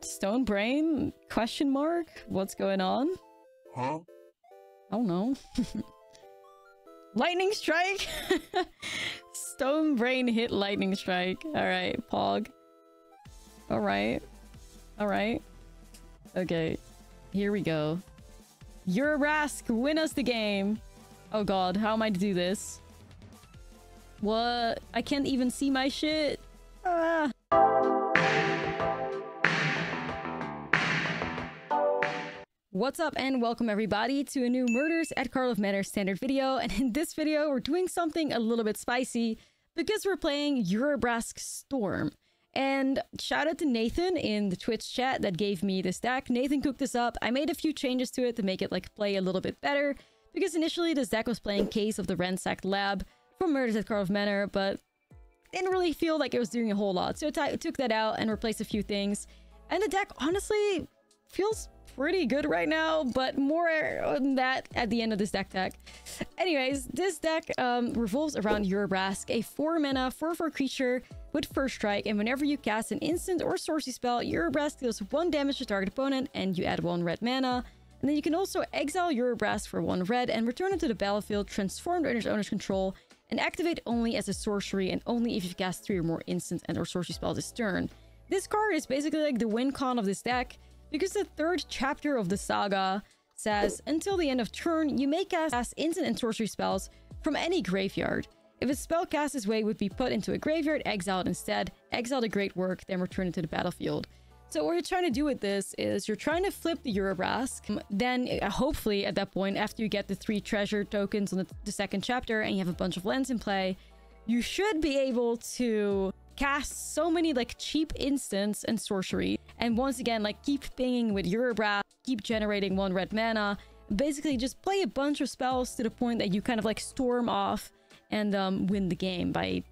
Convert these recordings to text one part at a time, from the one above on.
Stone Brain? Question mark? What's going on? Huh? I don't know. lightning Strike? Stone Brain hit Lightning Strike. Alright, Pog. Alright. Alright. Okay. Here we go. Urabrask, win us the game. Oh god, how am I to do this? What? I can't even see my shit. Ah. What's up and welcome everybody to a new Murders at Karlov Manor standard video. And in this video, we're doing something a little bit spicy because we're playing Urabrask Storm. And shout out to Nathan in the Twitch chat that gave me this deck. Nathan cooked this up. I made a few changes to it to make it like play a little bit better because initially this deck was playing Case of the Ransacked Lab from Murders at Karlov Manor, but didn't really feel like it was doing a whole lot. So I took that out and replaced a few things. And the deck honestly feels pretty good right now, but more on that at the end of this deck tech. Anyways, this deck um, revolves around Urabrask, a 4 mana 4 4 creature with first strike, and whenever you cast an instant or sorcery spell, Urabrask deals 1 damage to target opponent, and you add 1 red mana. And then you can also exile Urabrask for 1 red and return it to the battlefield, transformed under its owner's control, and activate only as a sorcery and only if you've cast 3 or more instant and or sorcery spells this turn. This card is basically like the win con of this deck, because the third chapter of the saga says, until the end of turn, you may cast instant and sorcery spells from any graveyard. If a spell cast this way would be put into a graveyard, exiled instead, exile the great work, then return it to the battlefield. So what you're trying to do with this is you're trying to flip the Urabrask. Then uh, hopefully at that point, after you get the three treasure tokens on the, the second chapter and you have a bunch of lands in play, you should be able to cast so many like cheap instants and sorcery. And once again, like keep pinging with Urabrask, keep generating one red mana. Basically just play a bunch of spells to the point that you kind of like storm off and um, win the game by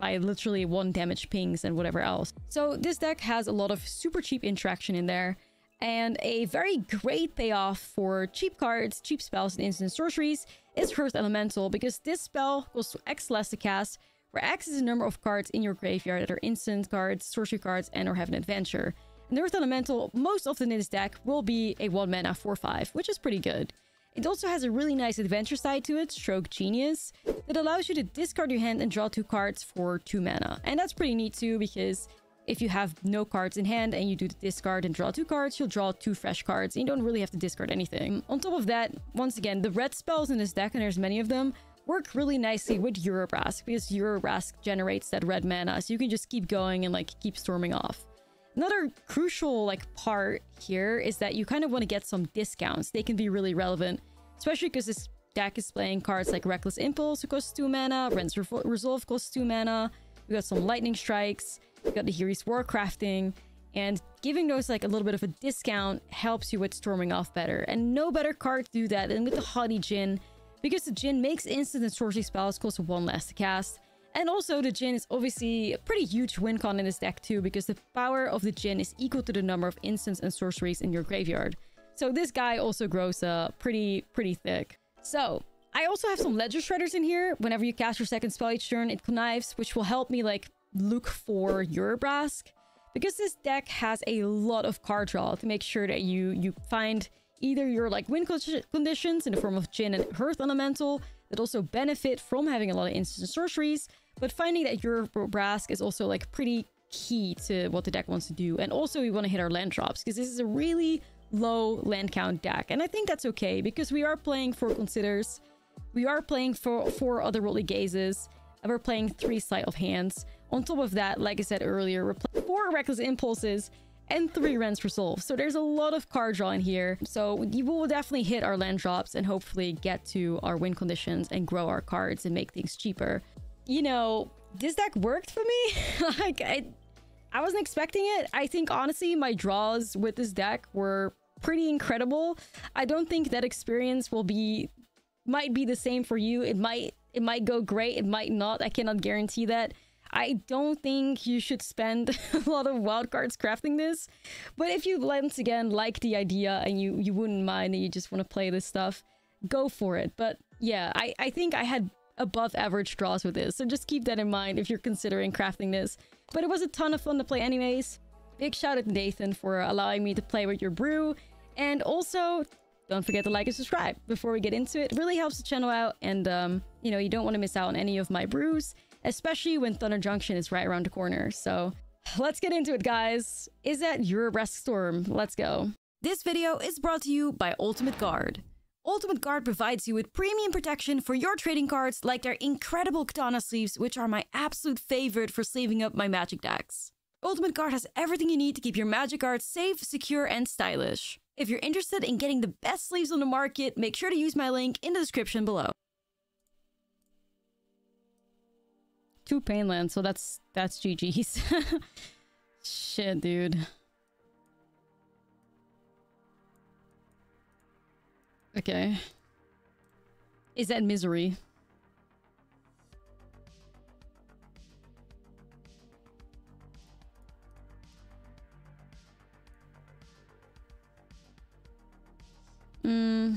by literally one damage pings and whatever else. So this deck has a lot of super cheap interaction in there and a very great payoff for cheap cards, cheap spells, and instant sorceries is Hearth Elemental because this spell goes X less to cast where X is the number of cards in your graveyard that are instant cards, sorcery cards, and or have an adventure. And Hearth Elemental, most often in this deck, will be a 1 mana 4-5, which is pretty good. It also has a really nice adventure side to it, Stoke Genius, that allows you to discard your hand and draw two cards for 2 mana. And that's pretty neat too, because if you have no cards in hand and you do the discard and draw two cards, you'll draw two fresh cards, and you don't really have to discard anything. On top of that, once again, the red spells in this deck, and there's many of them, work really nicely with Urabrask because Urabrask generates that red mana, so you can just keep going and like keep storming off. Another crucial like part here is that you kind of want to get some discounts. They can be really relevant, especially because this deck is playing cards like Reckless Impulse, who costs 2 mana, Wren's Resolve costs 2 mana, we got some Lightning Strikes, we got the Hero's Warcrafting, and giving those like a little bit of a discount helps you with storming off better. And no better card to do that than with the Haughty Djinn, because the Djinn makes instant and sorcery spells cost one less to cast. And also, the Djinn is obviously a pretty huge win con in this deck too, because the power of the Djinn is equal to the number of instants and sorceries in your graveyard. So this guy also grows uh, pretty, pretty thick. So, I also have some Ledger Shredders in here. Whenever you cast your second spell each turn, it connives, which will help me like look for Urabrask. Because this deck has a lot of card draw to make sure that you, you find either your like wind conditions in the form of Djinn and Hearth Elemental that also benefit from having a lot of instant sorceries, but finding that Urabrask is also like pretty key to what the deck wants to do. And also we want to hit our land drops because this is a really low land count deck. And I think that's okay because we are playing four considers, we are playing for four otherworldly gazes, and we're playing three sleight of hands. On top of that, like I said earlier, we're playing four reckless impulses and three Wren's Resolve. So there's a lot of card draw in here. So you will definitely hit our land drops and hopefully get to our win conditions and grow our cards and make things cheaper. You know, this deck worked for me. like, I, I wasn't expecting it. I think, honestly, my draws with this deck were pretty incredible. I don't think that experience will be... Might be the same for you. It might it might go great. It might not. I cannot guarantee that. I don't think you should spend a lot of wildcards crafting this. But if you once again like the idea and you, you wouldn't mind and you just want to play this stuff, go for it. But yeah, I, I think I had above average draws with this. So just keep that in mind if you're considering crafting this. But it was a ton of fun to play anyways. Big shout out to Nathan for allowing me to play with your brew. And also, don't forget to like and subscribe before we get into it. it really helps the channel out. And, um, you know, you don't want to miss out on any of my brews, especially when Thunder Junction is right around the corner. So let's get into it, guys. Is that Urabrask Storm? Let's go. This video is brought to you by Ultimate Guard. Ultimate Guard provides you with premium protection for your trading cards like their incredible katana sleeves, which are my absolute favorite for sleeving up my magic decks. Ultimate Guard has everything you need to keep your magic cards safe, secure, and stylish. If you're interested in getting the best sleeves on the market, make sure to use my link in the description below. Two Painland, so that's that's GG's. Shit, dude. Okay. Is that misery? Hmm.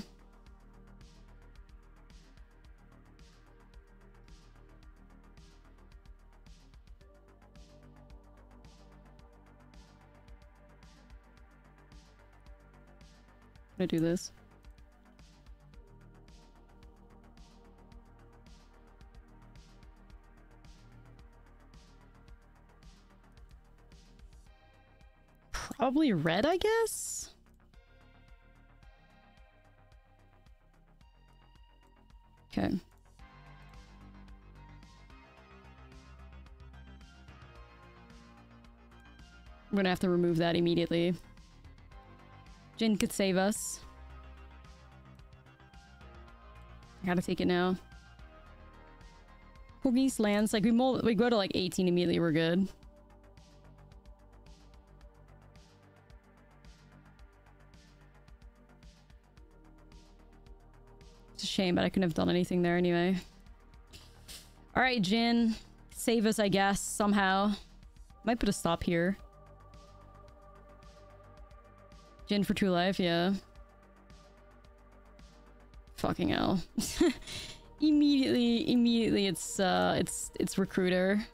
I do this? Probably red, I guess? Okay. I'm gonna have to remove that immediately. Djinn could save us. I gotta take it now. Cookies lands, like we mold we go to like 18 immediately, we're good. It's a shame, but I couldn't have done anything there anyway. Alright, Djinn. Save us, I guess, somehow. Might put a stop here. Djinn for true life, yeah. Fucking hell. immediately, immediately it's, uh, it's, it's recruiter.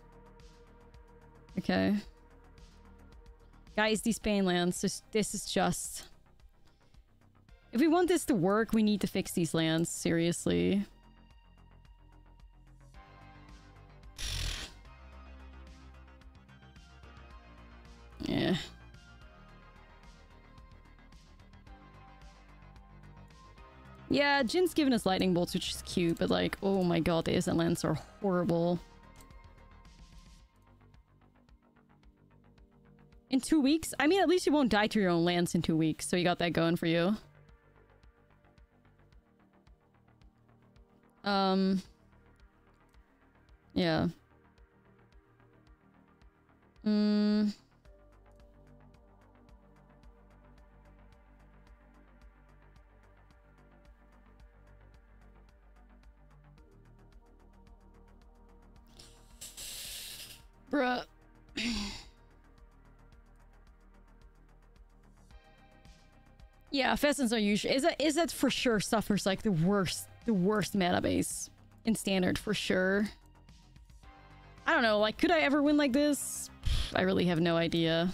Okay. Guys, these Painlands, this, this is just... If we want this to work, we need to fix these lands, seriously. yeah. Yeah, Djinn's given us lightning bolts, which is cute, but like, oh my god, the instant lands are horrible. In two weeks? I mean, at least you won't die to your own lands in two weeks, so you got that going for you. Um... Yeah. Hmm... Bruh. yeah, pheasants are usually is that is that for sure suffers like the worst the worst mana base in standard for sure. I don't know, like could I ever win like this? I really have no idea.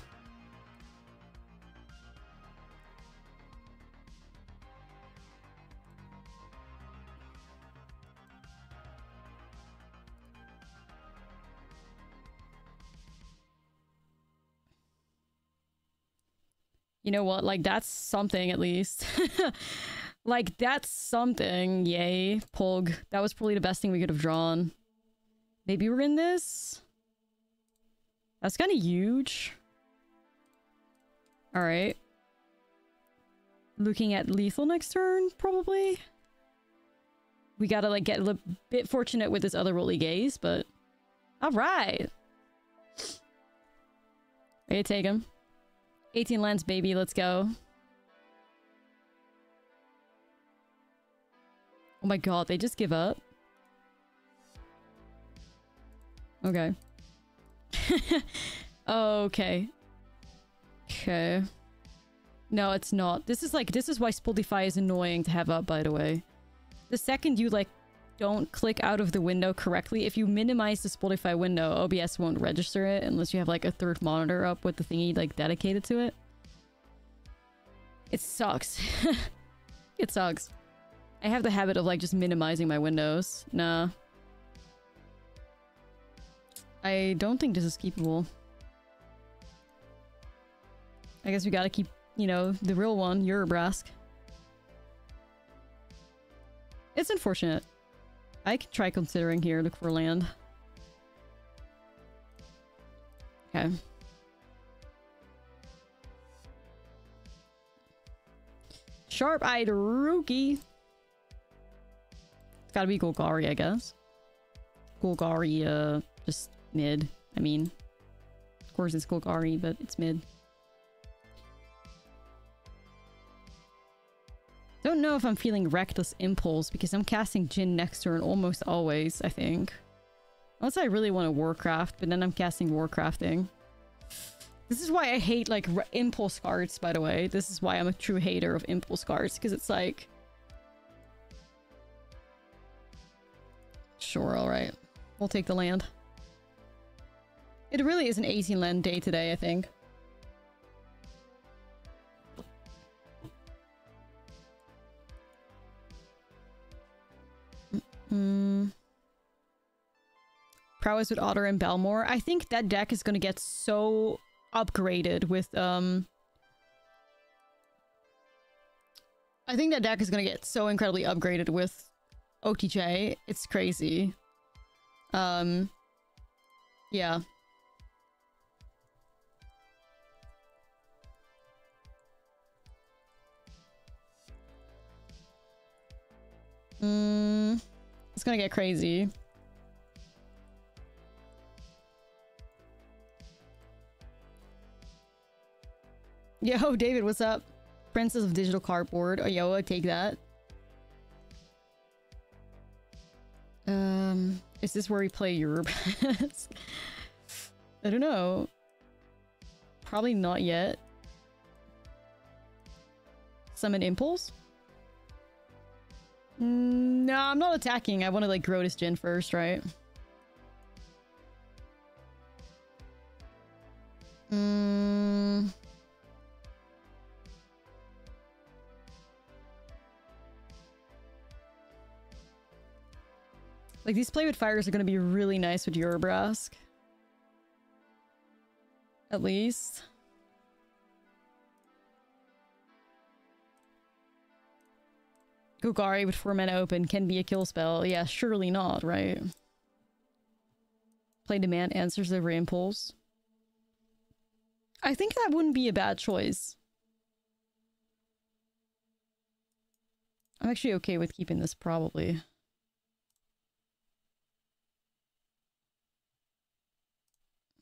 You know what? Like, that's something at least. like, that's something. Yay. Pog. That was probably the best thing we could have drawn. Maybe we're in this? That's kind of huge. Alright. Looking at lethal next turn, probably? We gotta, like, get a bit fortunate with this Otherworldly Gaze, but... Alright! To take him. 18 lands, baby. Let's go. Oh my god, they just give up? Okay. okay. Okay. No, it's not. This is like, this is why Spotify is annoying to have up, by the way. The second you, like, don't click out of the window correctly, if you minimize the Spotify window, OBS won't register it unless you have like a third monitor up with the thingy like dedicated to it. It sucks. it sucks. I have the habit of like just minimizing my windows. Nah. I don't think this is keepable. I guess we gotta keep, you know, the real one, Urabrask. It's unfortunate. I could try considering here, look for land. Okay. Sharp-eyed rookie. It's gotta be Golgari, I guess. Golgari, uh, just mid. I mean, of course it's Golgari, but it's mid. Don't know if I'm feeling Reckless Impulse because I'm casting Djinn next turn almost always, I think. Unless I really want to Warcraft, but then I'm casting Warcrafting. This is why I hate, like, Impulse cards, by the way. This is why I'm a true hater of Impulse cards, because it's like... Sure, alright. We'll take the land. It really is an 18 land day today, I think. Hmm. Prowess with Otter and Belmore. I think that deck is gonna get so upgraded with, um... I think that deck is gonna get so incredibly upgraded with OTJ. It's crazy. Um... Yeah. Mm, it's gonna get crazy. Yo, David, what's up? Princess of Digital Cardboard. Oh, yo, take that. Um, is this where we play Europe? I don't know. Probably not yet. Summon Impulse? Mm, no, I'm not attacking. I want to like grow this Djinn first, right? Mm. Like these play with fires are going to be really nice with Urabrask. At least. Golgari with four mana open can be a kill spell. Yeah, surely not, right? Play demand answers over impulse. I think that wouldn't be a bad choice. I'm actually okay with keeping this, probably.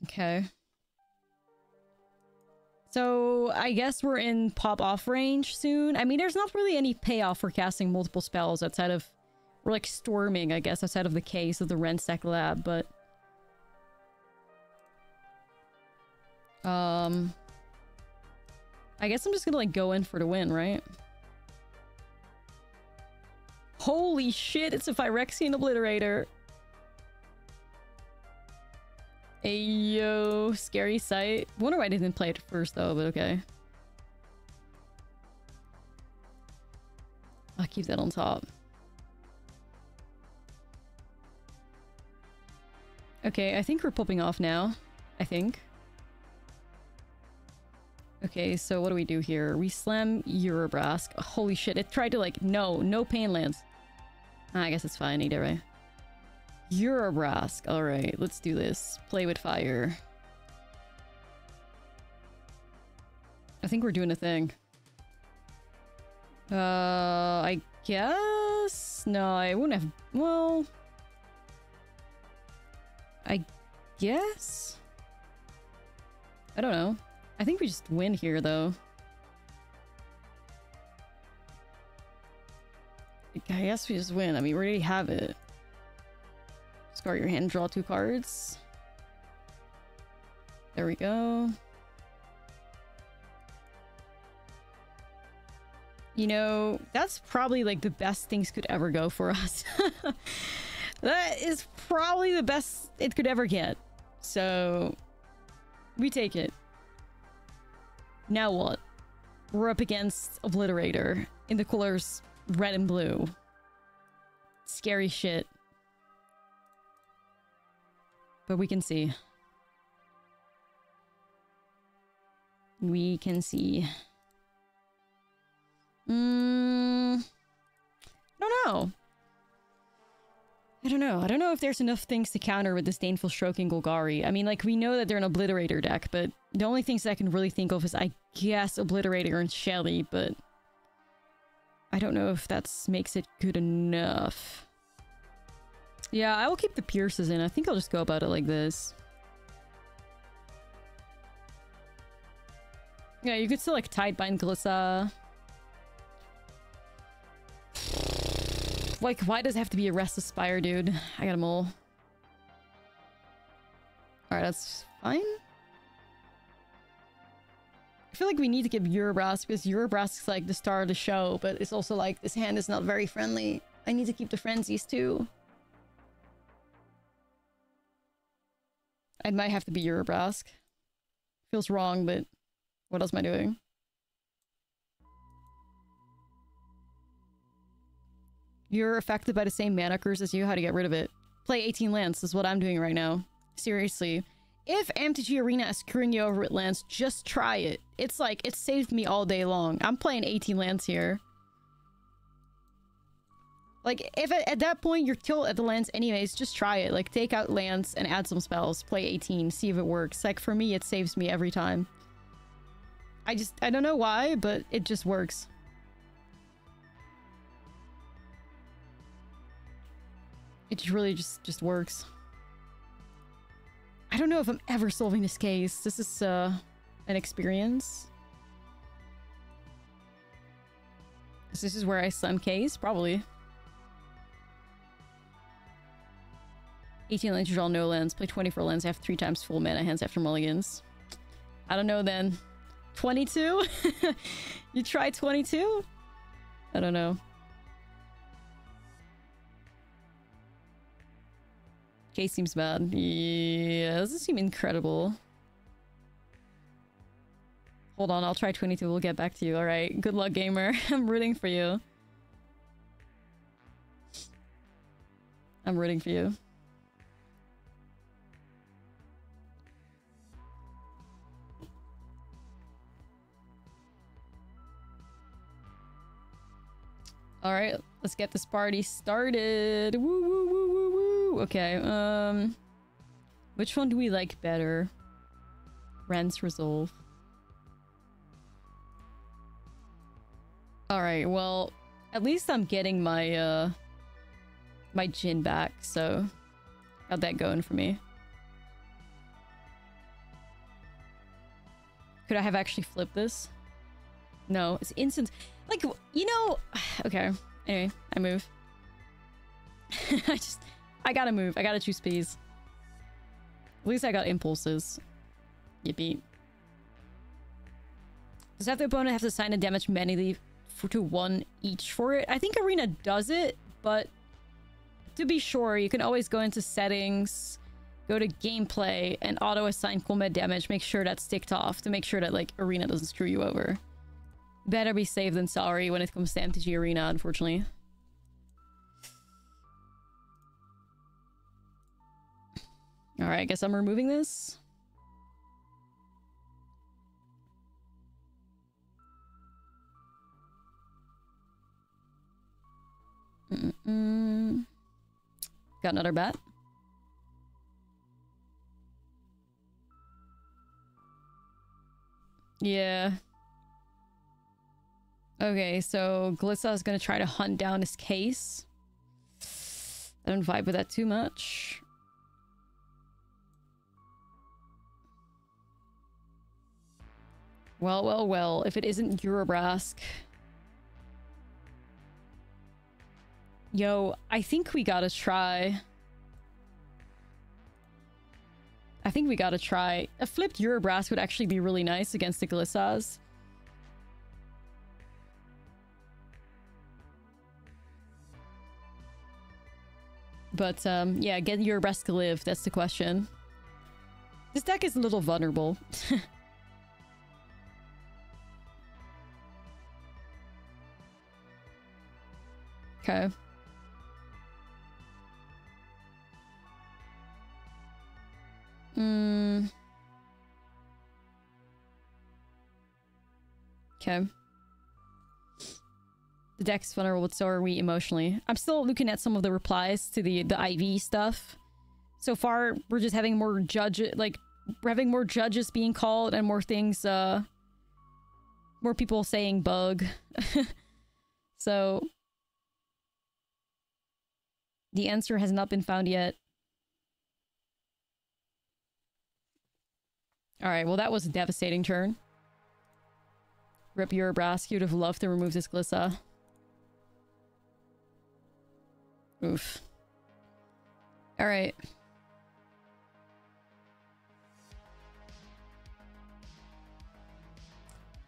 Okay. So I guess we're in pop-off range soon. I mean, there's not really any payoff for casting multiple spells outside of... We're like storming, I guess, outside of the case of the Ransacked lab, but... Um... I guess I'm just gonna like go in for the win, right? Holy shit, it's a Phyrexian Obliterator. Ayo, scary sight. Wonder why I didn't play it first though, but okay. I'll keep that on top. Okay, I think we're popping off now. I think. Okay, so what do we do here? We slam Urabrask. holy shit, it tried to like, no, no pain lands. Ah, I guess it's fine either way. Urabrask. Alright, let's do this. Play with fire. I think we're doing a thing. Uh, I guess? No, I wouldn't have... Well... I guess? I don't know. I think we just win here, though. I guess we just win. I mean, we already have it. Start your hand, draw two cards. There we go. You know, that's probably like the best things could ever go for us. that is probably the best it could ever get. So, we take it. Now what? We're up against Obliterator in the colors red and blue. Scary shit. But we can see. We can see. Mm, I don't know. I don't know. I don't know if there's enough things to counter with Disdainful Stroking Golgari. I mean, like, we know that they're an Obliterator deck, but the only things I can really think of is, I guess, Obliterator and Shelly, but... I don't know if that makes it good enough. Yeah, I will keep the Pierces in. I think I'll just go about it like this. Yeah, you could still, like, Tidebind Glissa. Like, why does it have to be a Restless Spire, dude? I got a mole. Alright, that's fine. I feel like we need to give Urabrask because Urabrask is like the star of the show, but it's also like this hand is not very friendly. I need to keep the frenzies too. I might have to be Urabrask. Feels wrong, but what else am I doing? You're affected by the same mana curse as you. How to get rid of it? Play 18 lands is what I'm doing right now. Seriously. If MTG Arena is screwing you over with lands, just try it. It's like, it saved me all day long. I'm playing 18 lands here. Like, if at, at that point you're killed at the lands anyways, just try it. Like, take out lands and add some spells. Play 18, see if it works. Like, for me, it saves me every time. I just, I don't know why, but it just works. It just really just, just works. I don't know if I'm ever solving this case. This is, uh, an experience. This is where I sun case? Probably. 18 lands, draw no lands. Play 24 lands, have three times full mana hands after mulligans. I don't know then. 22? you try 22? I don't know. Case seems bad. Yeah, doesn't seem incredible. Hold on, I'll try 22. We'll get back to you. Alright, good luck, gamer. I'm rooting for you. I'm rooting for you. Alright, let's get this party started. Woo, woo, woo, woo, woo. Okay, um... Which one do we like better? Wren's Resolve. Alright, well, at least I'm getting my, uh... My Djinn back, so... Got that going for me. Could I have actually flipped this? No, it's instant. Like, you know... Okay. Anyway, I move. I just... I gotta move. I gotta choose speeds. At least I got impulses. Yippee. Does that the opponent have to assign a damage manually for, to one each for it? I think Arena does it, but to be sure, you can always go into settings, go to gameplay, and auto-assign combat damage. Make sure that's ticked off to make sure that, like, Arena doesn't screw you over. Better be safe than sorry when it comes to MTG Arena, unfortunately. Alright, I guess I'm removing this. Mm -mm. Got another bat. Yeah. Okay, so Glissa is gonna try to hunt down his case. I don't vibe with that too much. Well, well, well, if it isn't Urabrask... Yo, I think we gotta try... I think we gotta try... A flipped Urabrask would actually be really nice against the Glissas. But um, yeah, get your best to live. That's the question. This deck is a little vulnerable. okay. Hmm. Okay. The deck's vulnerable, but so are we emotionally. I'm still looking at some of the replies to the, the IV stuff. So far, we're just having more judges, like, we're having more judges being called and more things, uh... More people saying bug. so... The answer has not been found yet. Alright, well that was a devastating turn. Rip Urabrask, you'd have loved to remove this Glissa. Oof. Alright.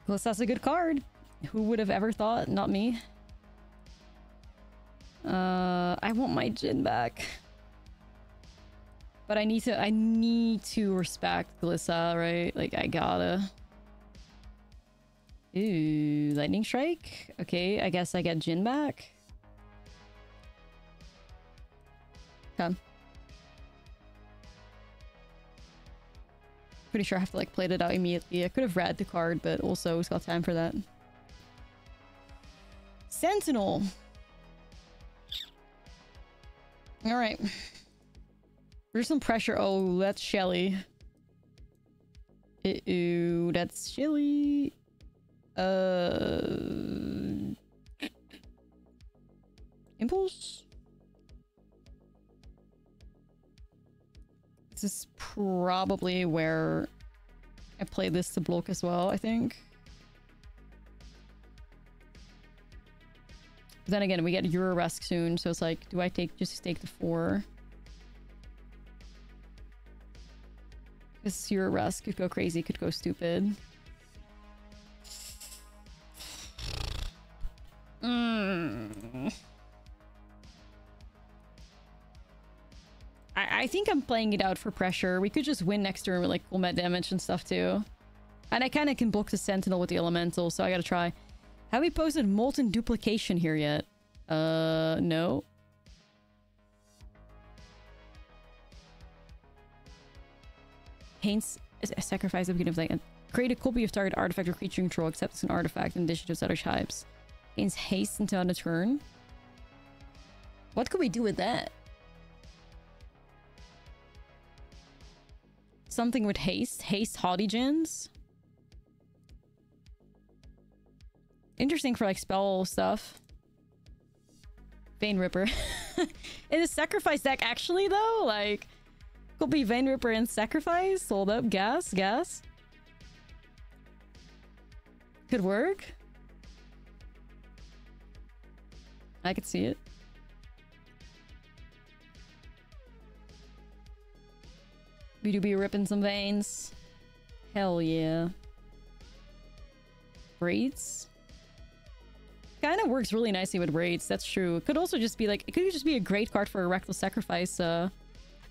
Glissa's a good card. Who would have ever thought? Not me. Uh, I want my Djinn back. But I need to- I need to respect Glissa, right? Like, I gotta. Ooh, Lightning Strike? Okay, I guess I get Djinn back. Okay. Pretty sure I have to like play it out immediately. I could have read the card, but also it's got time for that. Sentinel! Alright. There's some pressure. Oh, that's Shelly. Ew, that's Shelly. Uh... Impulse? This is probably where I play this to block as well, I think. But then again, we get Urabrask soon, so it's like, do I take just take the four? This Urabrask could go crazy, could go stupid. Mm. I, I think I'm playing it out for pressure. We could just win next turn with like met damage and stuff too. And I kind of can block the Sentinel with the Elemental, so I gotta try. Have we posted Molten Duplication here yet? Uh, no. Hain's sacrifice the beginning of like create a copy of target artifact or creature control except it's an artifact in addition to other types. Gains haste until end of turn. What could we do with that? Something with haste? Haste Haughty Djinns? Interesting for like spell stuff. Vein Ripper. In the sacrifice deck actually though, like could be Vein Ripper and sacrifice. Hold up, gas, gas. Could work. I could see it. We do be ripping some veins. Hell yeah. Braids? Kind of works really nicely with braids, that's true. It could also just be like, it could just be a great card for a reckless sacrifice. Uh,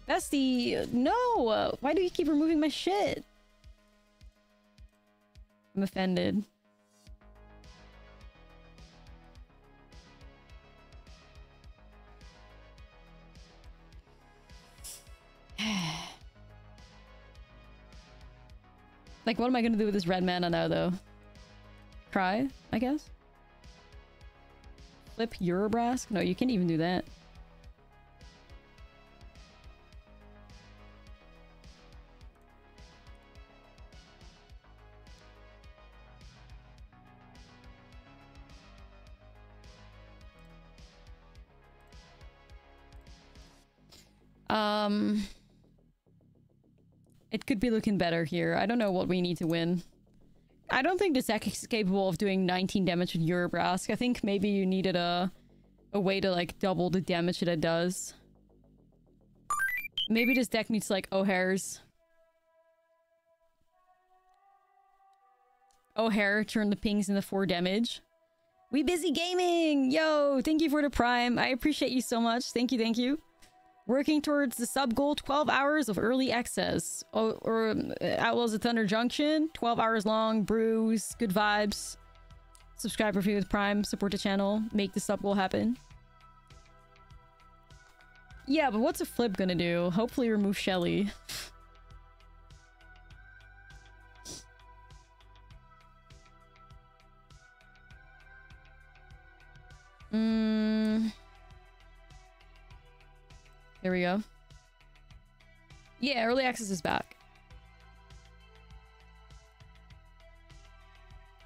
Bestie, no! Uh, why do you keep removing my shit? I'm offended. Like, what am I gonna do with this red mana now, though? Cry, I guess? Flip Urabrask? No, you can't even do that. Um... It could be looking better here. I don't know what we need to win. I don't think this deck is capable of doing 19 damage with Urabrask. I think maybe you needed a, a way to like double the damage that it does. Maybe this deck needs like Ojer's. Ojer, turn the pings into 4 damage. We busy gaming! Yo, thank you for the prime. I appreciate you so much. Thank you, thank you. Working towards the sub goal, 12 hours of early access. Or, or um, Outlaws of Thunder Junction, 12 hours long, brews, good vibes. Subscribe for free with Prime, support the channel, make the sub goal happen. Yeah, but what's a flip gonna do? Hopefully remove Shelly. Mm. There we go. Yeah, early access is back.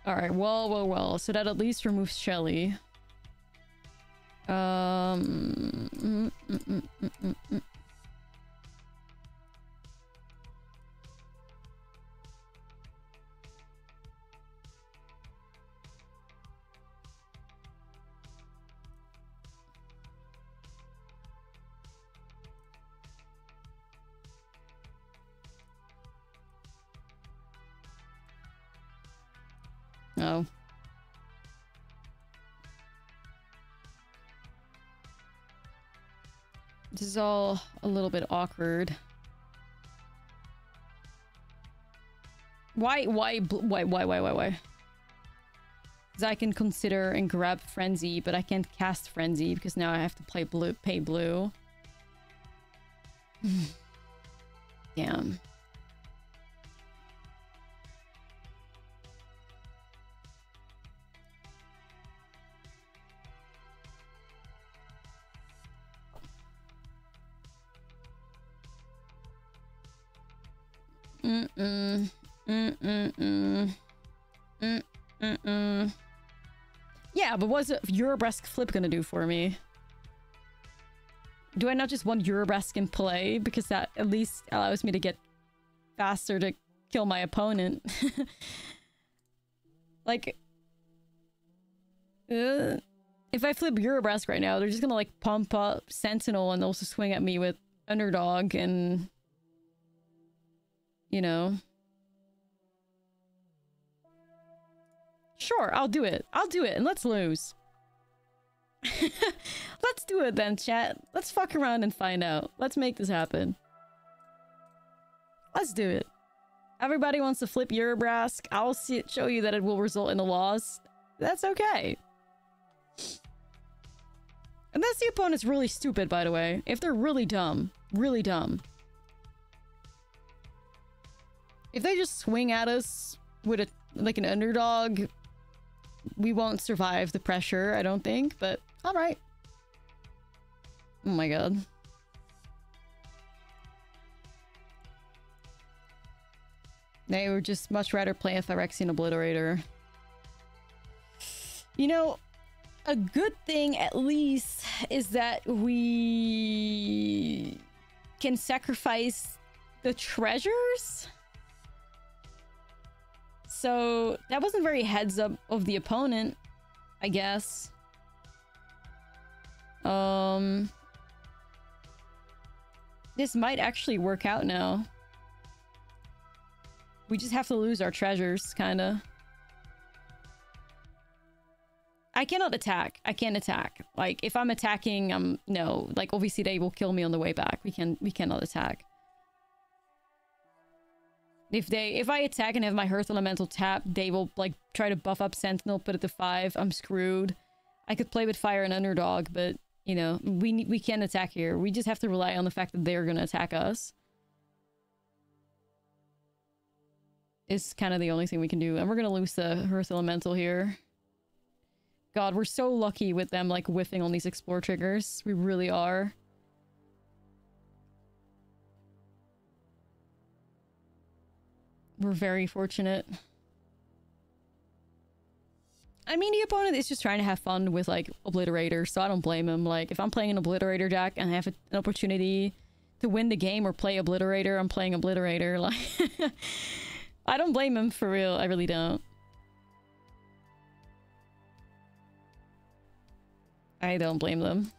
Alright, well, well, well. So that at least removes Shelly. Um... Mm, mm, mm, Oh. This is all a little bit awkward. Why, why, why, why, why, why, why? Because I can consider and grab Frenzy, but I can't cast Frenzy because now I have to play blue, pay blue. Damn. Mm-mm. Mm-mm-mm. Mm-mm-mm. Yeah, but what's Urabrask flip gonna do for me? Do I not just want Urabrask in play? Because that at least allows me to get faster to kill my opponent. like... Uh, if I flip Urabrask right now, they're just gonna like pump up Sentinel and also swing at me with Underdog and you know. Sure, I'll do it. I'll do it, and let's lose. let's do it then, chat. Let's fuck around and find out. Let's make this happen. Let's do it. Everybody wants to flip Urabrask. I'll see it, show you that it will result in a loss. That's okay. Unless the opponent's really stupid, by the way. If they're really dumb. Really dumb. If they just swing at us with a like an underdog, we won't survive the pressure, I don't think, but alright. Oh my god. They would just much rather play a Phyrexian Obliterator. You know, a good thing at least is that we can sacrifice the treasures? So that wasn't very heads up of the opponent, I guess. Um, this might actually work out now. We just have to lose our treasures, kinda. I cannot attack. I can't attack. Like, if I'm attacking, um, no. Like, obviously they will kill me on the way back. We can, we cannot attack. If they, if I attack and have my Hearth Elemental tap, they will, like, try to buff up Sentinel, put it to 5. I'm screwed. I could play with Fire and Underdog, but, you know, we, we can't attack here. We just have to rely on the fact that they're gonna attack us. It's kind of the only thing we can do. And we're gonna lose the Hearth Elemental here. God, we're so lucky with them, like, whiffing on these Explore triggers. We really are. We're very fortunate. I mean, the opponent is just trying to have fun with, like, Obliterator, so I don't blame him. Like, if I'm playing an Obliterator deck and I have an opportunity to win the game or play Obliterator, I'm playing Obliterator. Like, I don't blame him for real. I really don't. I don't blame them.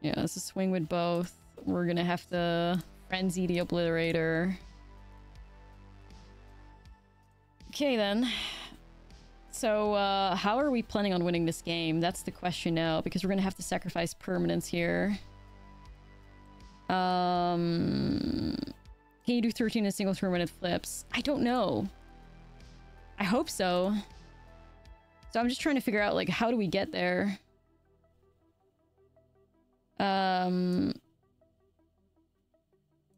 Yeah, it's a swing with both. We're gonna have to Frenzy the Obliterator. Okay then. So uh, how are we planning on winning this game? That's the question now, because we're gonna have to sacrifice permanence here. Um, can you do 13 in single permanent flips? I don't know. I hope so. So I'm just trying to figure out, like, how do we get there? Um...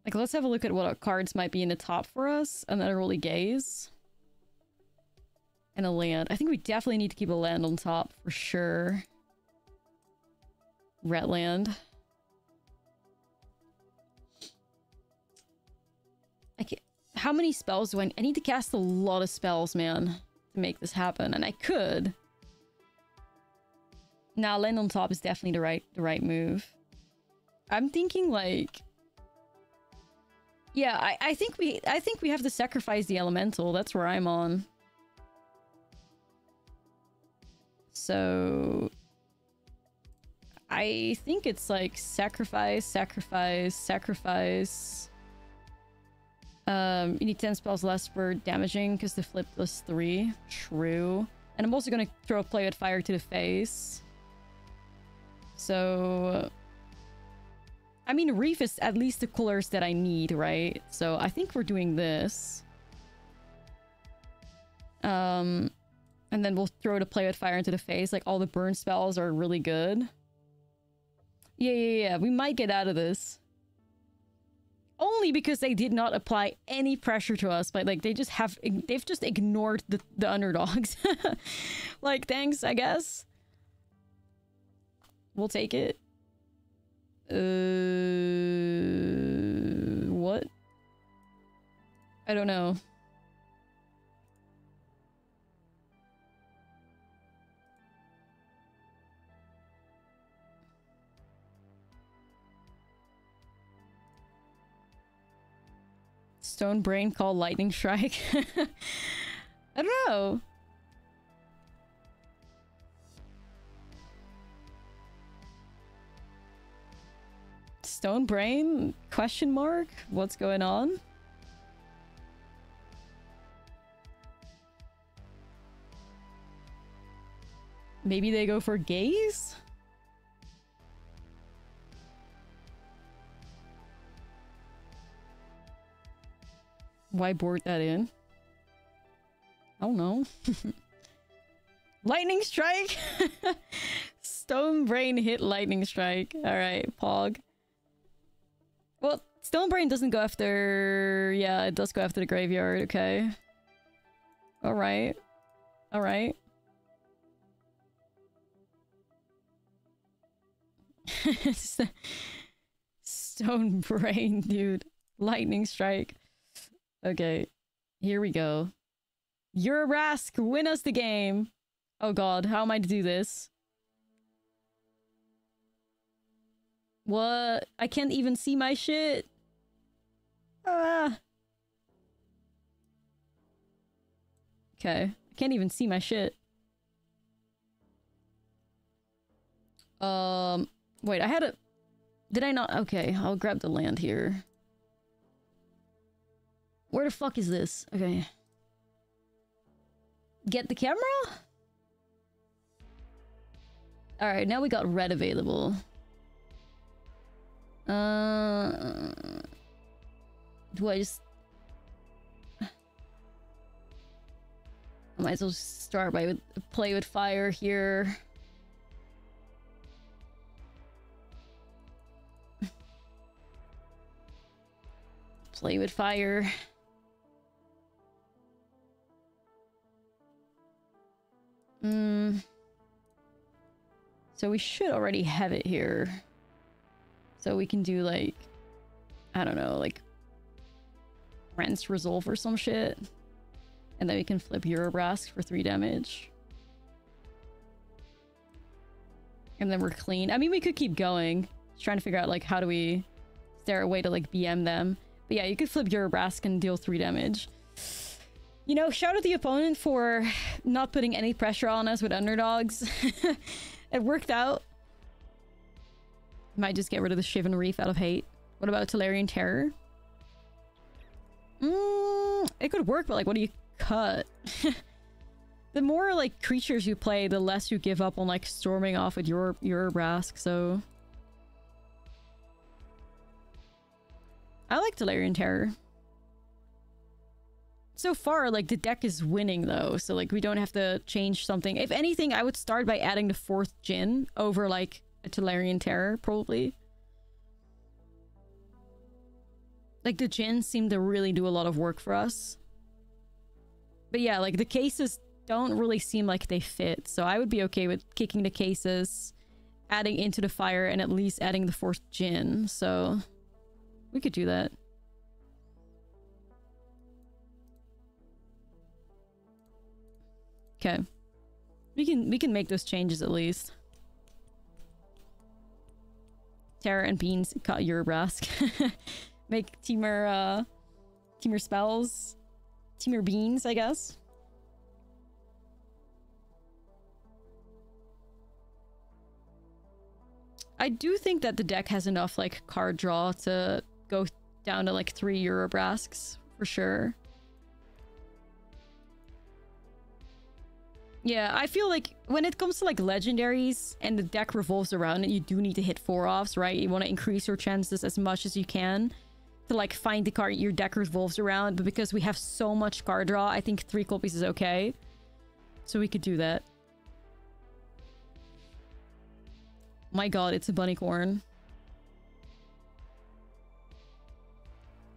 Like, let's have a look at what cards might be in the top for us, and then a really gaze. And a land. I think we definitely need to keep a land on top, for sure. Red land. Like, how many spells do I... I need to cast a lot of spells, man, to make this happen. And I could. Now, land on top is definitely the right the right move. I'm thinking, like... Yeah, I, I think we I think we have to sacrifice the elemental. That's where I'm on. So I think it's like sacrifice, sacrifice, sacrifice. Um, you need 10 spells less for damaging because the flip was 3. True. And I'm also going to throw a play with fire to the face. So I mean, Reef is at least the colors that I need, right? So I think we're doing this. Um, and then we'll throw the play with fire into the face. Like, all the burn spells are really good. Yeah, yeah, yeah. We might get out of this. Only because they did not apply any pressure to us, but like they just have they've just ignored the, the underdogs. like, thanks, I guess. We'll take it. Uh, what? I don't know. Stone brain called lightning strike. I don't know. Stone brain? Question mark? What's going on? Maybe they go for gaze? Why board that in? I don't know. lightning strike? Stone brain hit lightning strike. Alright, Pog. Well, Stone Brain doesn't go after... Yeah, it does go after the graveyard, okay. Alright. Alright. Stone Brain, dude. Lightning Strike. Okay. Here we go. Urabrask, win us the game! Oh god, how am I to do this? What? I can't even see my shit. Ah. Okay. I can't even see my shit. Um, wait, I had a... Did I not? Okay, I'll grab the land here. Where the fuck is this? Okay. Get the camera? Alright, now we got red available. Uh, do I just... I might as well start by with, play with fire here. play with fire. Hmm. So we should already have it here. So we can do like, I don't know, like Wren's Resolve or some shit. And then we can flip Urabrask for 3 damage. And then we're clean. I mean, we could keep going. Just trying to figure out like how do we... Is there a way to like BM them? But yeah, you could flip Urabrask and deal 3 damage. You know, shout out the opponent for not putting any pressure on us with underdogs. it worked out. Might just get rid of the Shivan Reef out of hate. What about Tolarian Terror? Mm, it could work, but like, what do you cut? the more like creatures you play, the less you give up on like storming off with your your Brask, so I like Tolarian Terror. So far, like, the deck is winning, though, so, like, we don't have to change something. If anything, I would start by adding the fourth Djinn over, like, a Tolarian Terror, probably. Like, the Djinn seem to really do a lot of work for us. But yeah, like, the cases don't really seem like they fit, so I would be okay with kicking the cases, adding into the fire, and at least adding the fourth Djinn, so... We could do that. Okay. We can we can make those changes at least. Terra and Beans cut Urabrask. make Temur uh Temur spells. Temur beans, I guess. I do think that the deck has enough like card draw to go down to like three Urabrasks, for sure. Yeah, I feel like when it comes to like legendaries and the deck revolves around it, you do need to hit four offs, right? You want to increase your chances as much as you can to like find the card your deck revolves around. But because we have so much card draw, I think three copies is okay. So we could do that. My god, it's a bunny corn.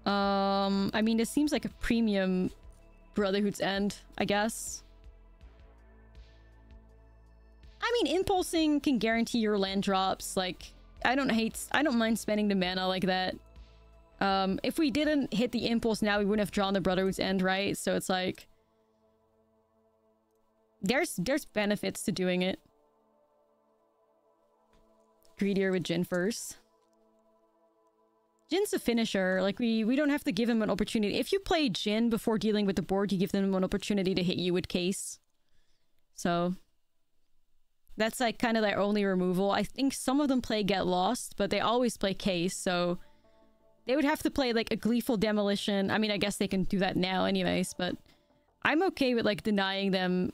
Um, I mean, this seems like a premium Brotherhood's End, I guess. I mean, impulsing can guarantee your land drops. Like, I don't hate, I don't mind spending the mana like that. Um, if we didn't hit the impulse now, we wouldn't have drawn the Brotherhood's End, right? So it's like, there's there's benefits to doing it. Greedier with Djinn first. Djinn's a finisher. Like, we, we don't have to give him an opportunity. If you play Djinn before dealing with the board, you give them an opportunity to hit you with Case. So, that's like kind of their only removal. I think some of them play Get Lost, but they always play Case, so... They would have to play like a Gleeful Demolition. I mean, I guess they can do that now anyways, but... I'm okay with like denying them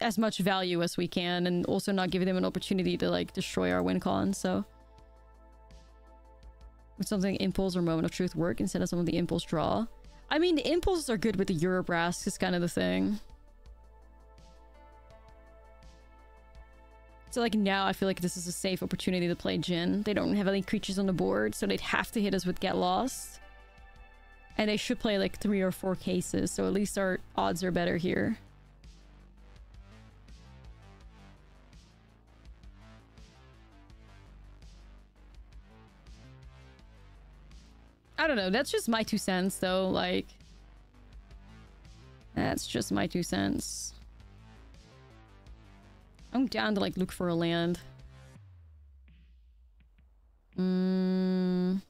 as much value as we can and also not giving them an opportunity to like destroy our win con, so... Would something impulse or moment of truth work instead of some of the impulse draw? I mean, the impulses are good with the Urabrask is kind of the thing. So like now I feel like this is a safe opportunity to play Djinn. They don't have any creatures on the board, so they'd have to hit us with Get Lost. And they should play like three or four cases, so at least our odds are better here. I don't know, that's just my two cents though, like... That's just my two cents. I'm down to like look for a land. Mm.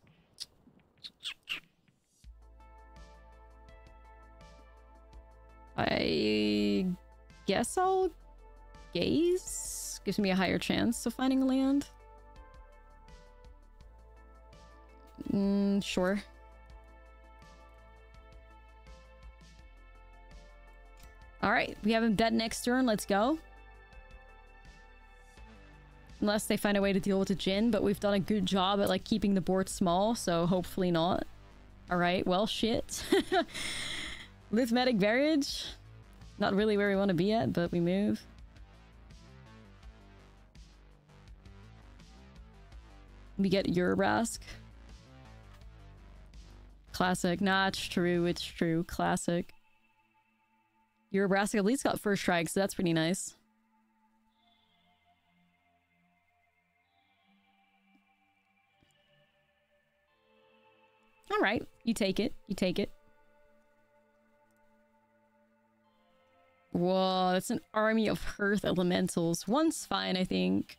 I guess I'll gaze. Gives me a higher chance of finding a land. Mm, sure. Alright, we have him dead next turn. Let's go. Unless they find a way to deal with the Djinn, but we've done a good job at like keeping the board small, so hopefully not. Alright, well shit. Lithomantic Barrage. Not really where we want to be at, but we move. We get Urabrask. Classic. Nah, it's true. It's true. Classic. Urabrask at least got first strike, so that's pretty nice. All right, you take it. You take it. Whoa, that's an army of Earth Elementals. One's fine, I think.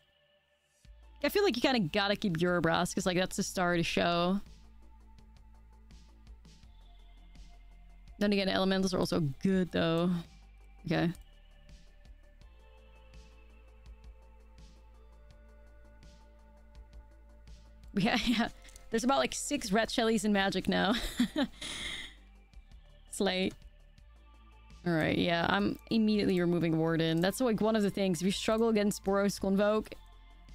I feel like you kind of gotta keep Urabrask, because like that's the star of the show. Then again, Elementals are also good, though. Okay. Yeah, yeah. There's about like six red shellies in Magic now. Slate. Alright, yeah, I'm immediately removing Warden. That's like one of the things. If you struggle against Boros Convoke,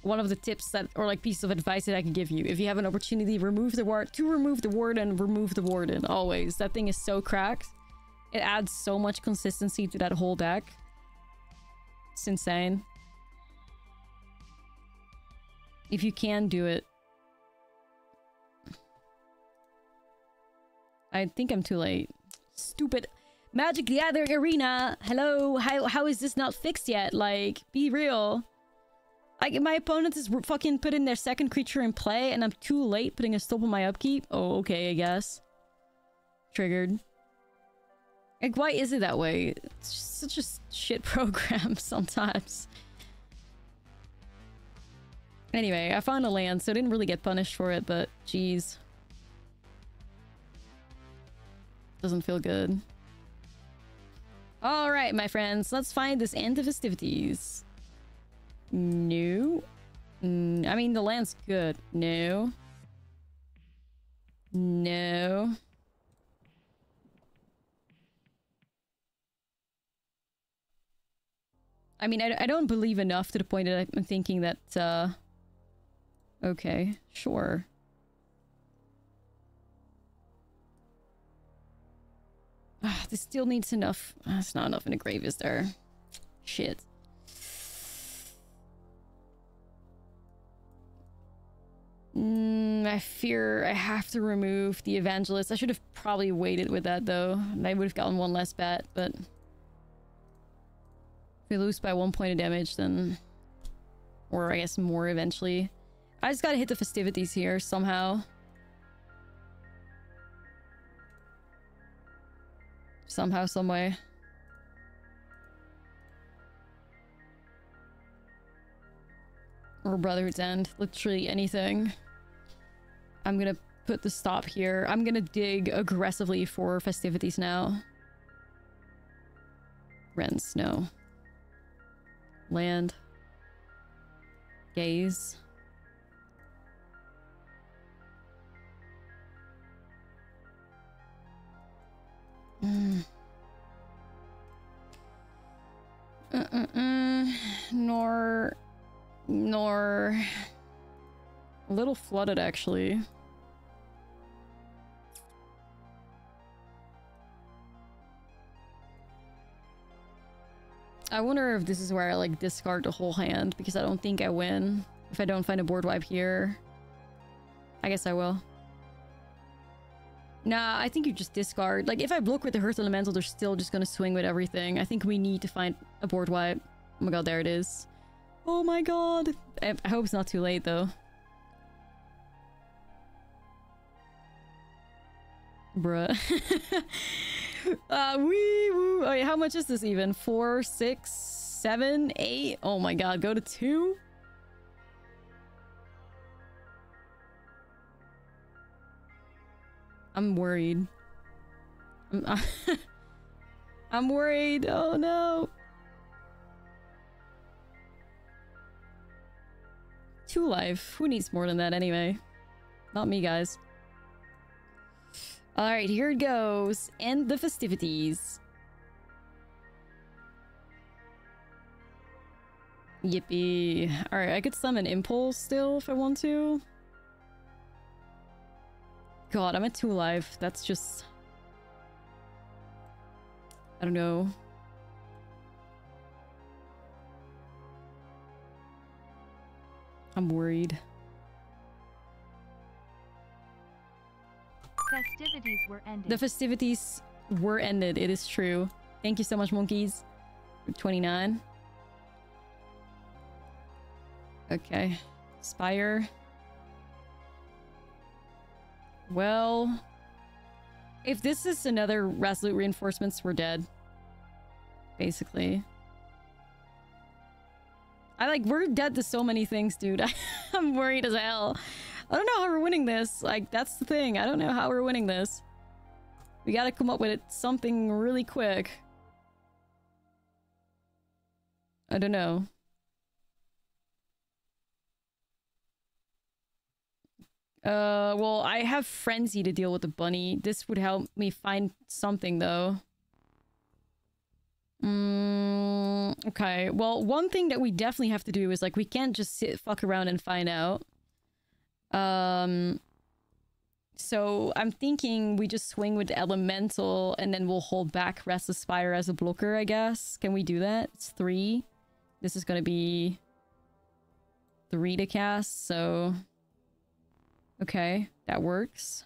one of the tips that, or like pieces of advice that I can give you. If you have an opportunity, remove the ward, to remove the Warden, remove the Warden, always. That thing is so cracked. It adds so much consistency to that whole deck. It's insane. If you can do it. I think I'm too late. Stupid. Magic the Arena! Hello? How, how is this not fixed yet? Like, be real. Like, my opponent is fucking putting their second creature in play and I'm too late putting a stop on my upkeep? Oh, okay, I guess. Triggered. Like, why is it that way? It's such a shit program sometimes. Anyway, I found a land, so I didn't really get punished for it, but jeez. Doesn't feel good. Alright, my friends, let's find this End the Festivities. No. Mm, I mean, the land's good. No. No. I mean, I, I don't believe enough to the point that I'm thinking that, uh... Okay, sure. Ah, this still needs enough. Ah, it's not enough in the grave, is there? Shit. Mm, I fear I have to remove the evangelist. I should have probably waited with that though. I would have gotten one less bet, but... If we lose by one point of damage, then... Or I guess more eventually. I just gotta hit the festivities here somehow. Somehow, someway. Or Brotherhood's End. Literally anything. I'm gonna put the stop here. I'm gonna dig aggressively for festivities now. Ren Snow. Land. Gaze. Mm. Uh, uh, uh. Nor... Nor... A little flooded, actually. I wonder if this is where I, like, discard the whole hand, because I don't think I win if I don't find a board wipe here. I guess I will. Nah, I think you just discard. Like, if I block with the Hearth Elemental, they're still just gonna swing with everything. I think we need to find a board wipe. Oh my god, there it is. Oh my god. I, I hope it's not too late, though. Bruh. uh, wee woo. Oh, yeah, how much is this even? Four, six, seven, eight? Oh my god, go to two? I'm worried. I'm, I'm worried. Oh no. Two life. Who needs more than that anyway? Not me, guys. Alright, here it goes. End the festivities. Yippee. Alright, I could summon Impulse still if I want to. God, I'm at two life. That's just... I don't know. I'm worried. Festivities were ended. The festivities were ended. It is true. Thank you so much, monkeys. 29. Okay. Spire. Well... If this is another Resolute Reinforcements, we're dead. Basically. I like, we're dead to so many things, dude. I'm worried as hell. I don't know how we're winning this. Like, that's the thing. I don't know how we're winning this. We gotta come up with something really quick. I don't know. Uh, well, I have Frenzy to deal with the bunny. This would help me find something, though. Okay, well, one thing that we definitely have to do is, like, we can't just sit, fuck around and find out. Um, so I'm thinking we just swing with Elemental and then we'll hold back Restless Spire as a blocker, I guess. Can we do that? It's three. This is to be three to cast, so... Okay, that works.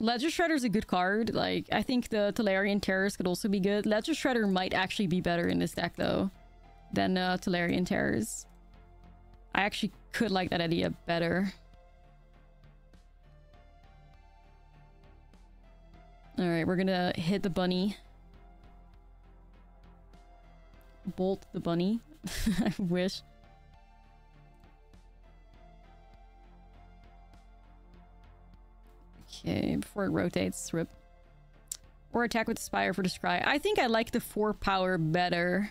Ledger Shredder's a good card. Like, I think the Tolarian Terrors could also be good. Ledger Shredder might actually be better in this deck, though, than uh, Tolarian Terrors. I actually could like that idea better. Alright, we're gonna hit the bunny. Bolt the bunny. I wish. Okay, before it rotates, rip. Or attack with the Spire for the Scry. I think I like the 4 power better.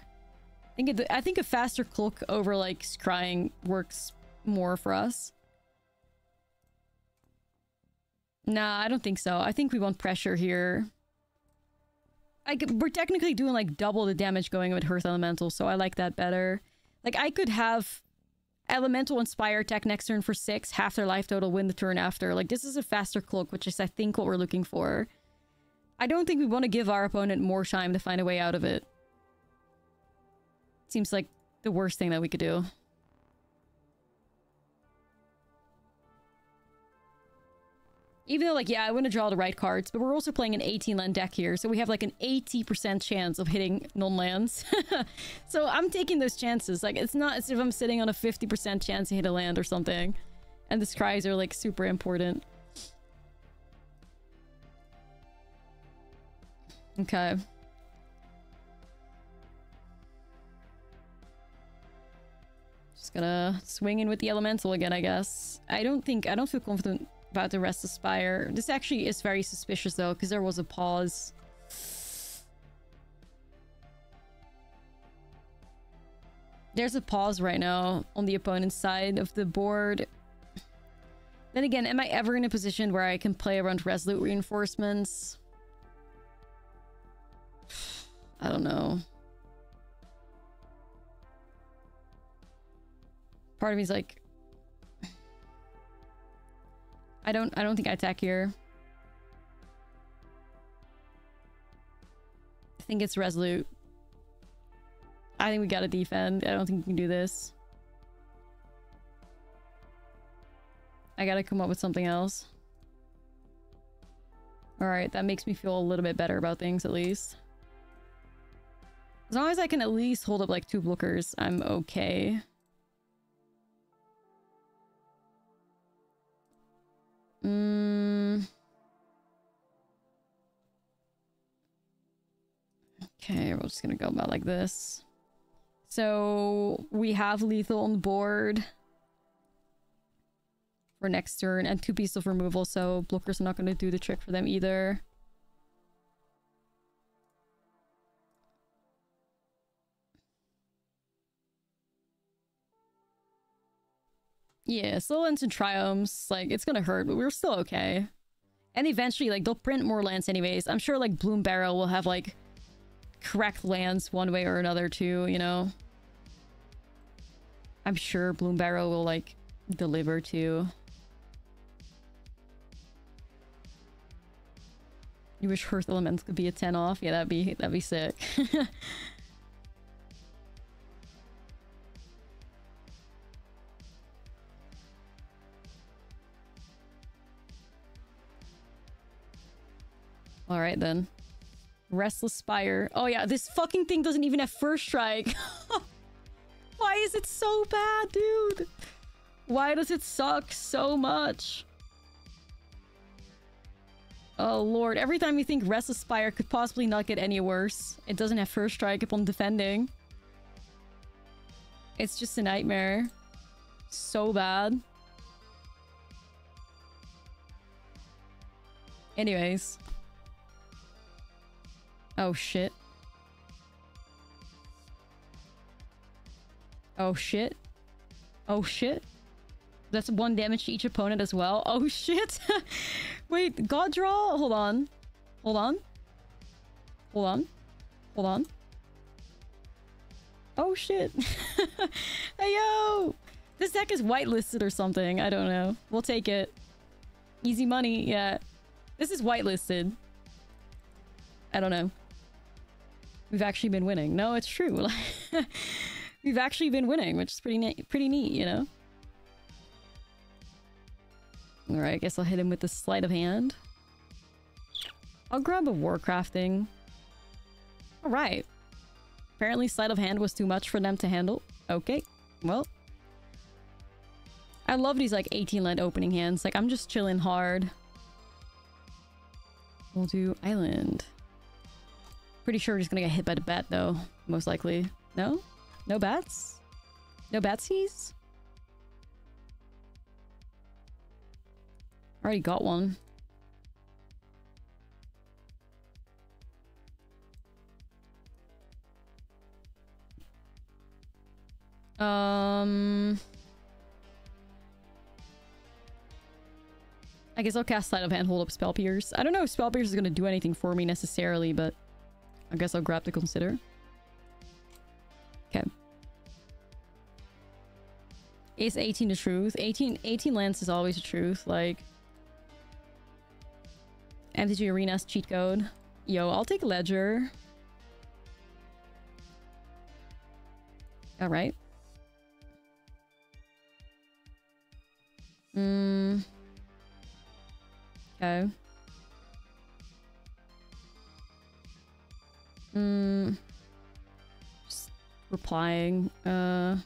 I think it, I think a faster cloak over like scrying works more for us. Nah, I don't think so. I think we want pressure here. I could, we're technically doing like double the damage going with Hearth Elemental, so I like that better. Like I could have Elemental Inspire attack next turn for 6, half their life total, win the turn after. Like, this is a faster cloak, which is, I think, what we're looking for. I don't think we want to give our opponent more time to find a way out of it. Seems like the worst thing that we could do. Even though, like, yeah, I want to draw the right cards, but we're also playing an 18-land deck here, so we have, like, an 80% chance of hitting non-lands. so I'm taking those chances. Like, it's not as if I'm sitting on a 50% chance to hit a land or something. And the scries are, like, super important. Okay. Just gonna swing in with the elemental again, I guess. I don't think... I don't feel confident about the Restless Spire. This actually is very suspicious though, because there was a pause. There's a pause right now on the opponent's side of the board. Then again, am I ever in a position where I can play around Resolute Reinforcements? I don't know. Part of me is like, I don't I don't think I attack here. I think it's resolute. I think we gotta defend. I don't think we can do this. I gotta come up with something else. Alright, that makes me feel a little bit better about things at least. As long as I can at least hold up like two blockers, I'm okay. Mm. Okay, we're just gonna go about like this. So we have lethal on the board for next turn and two pieces of removal, so blockers are not gonna do the trick for them either. Yeah, slow lands and triumphs, like, it's gonna hurt, but we're still okay. And eventually, like, they'll print more lands anyways. I'm sure, like, Bloomburrow will have, like, correct lands one way or another, too, you know? I'm sure Bloomburrow will, like, deliver, too. You wish Hearth Elements could be a 10 off? Yeah, that'd be, that'd be sick. Alright then. Restless Spire. Oh yeah, this fucking thing doesn't even have first strike. Why is it so bad, dude? Why does it suck so much? Oh lord, every time you think Restless Spire could possibly not get any worse, it doesn't have first strike upon defending. It's just a nightmare. So bad. Anyways. Oh shit. Oh shit. Oh shit. That's one damage to each opponent as well. Oh shit. Wait, God draw? Hold on. Hold on. Hold on. Hold on. Oh shit. hey yo! This deck is whitelisted or something. I don't know. We'll take it. Easy money, yeah. This is whitelisted. I don't know. We've actually been winning. No, it's true. We've actually been winning, which is pretty neat, pretty neat, you know? Alright, I guess I'll hit him with the sleight of hand. I'll grab a warcrafting. Alright. Apparently sleight of hand was too much for them to handle. Okay, well. I love these like 18 land opening hands. Like I'm just chilling hard. We'll do island. Pretty sure just gonna get hit by the bat though, most likely. No? No bats? No batsies? Already got one. Um... I guess I'll cast Sleight of Hand, hold up Spell Pierce. I don't know if Spell Pierce is going to do anything for me necessarily, but I guess I'll grab to consider. Okay. Is 18 the truth? 18, 18 lands is always the truth. Like, MTG Arena's cheat code. Yo, I'll take Ledger. Alright. Hmm. Okay. Hmm. Just replying. Uh.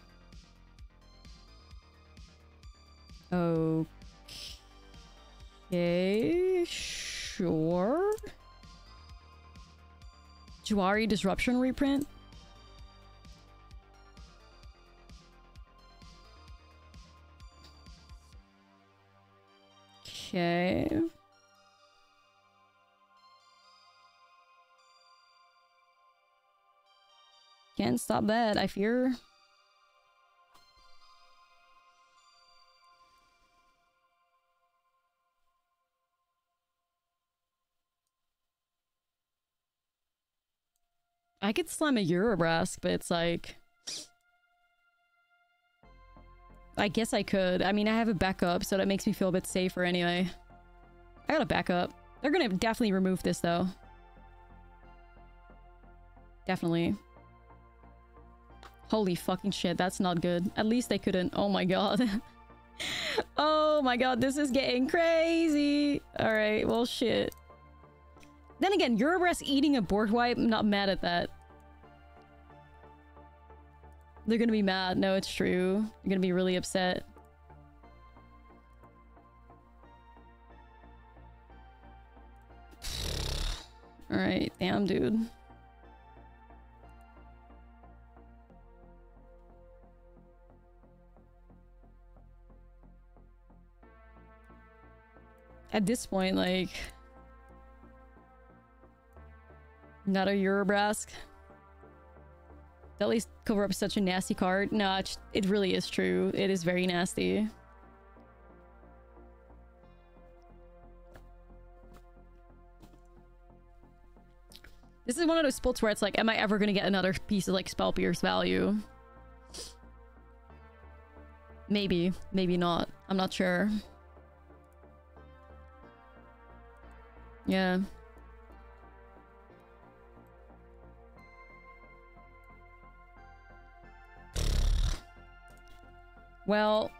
Okay. Sure. Jwari Disruption reprint? Okay. Can't stop that, I fear. I could slam a Urabrask, but it's like... I guess I could. I mean, I have a backup, so that makes me feel a bit safer anyway. I got a backup. They're gonna definitely remove this, though. Definitely. Holy fucking shit, that's not good. At least they couldn't. Oh my god. oh my god, this is getting crazy. Alright, well shit. Then again, Urabrask eating a board wipe, I'm not mad at that. They're gonna be mad. No, it's true. You're gonna be really upset. Alright, damn dude. At this point, like... Not a Urabrask. At least cover up such a nasty card. No, it really is true. It is very nasty. This is one of those spots where it's like, am I ever going to get another piece of like Spell Pierce value? Maybe. Maybe not. I'm not sure. Yeah. Well,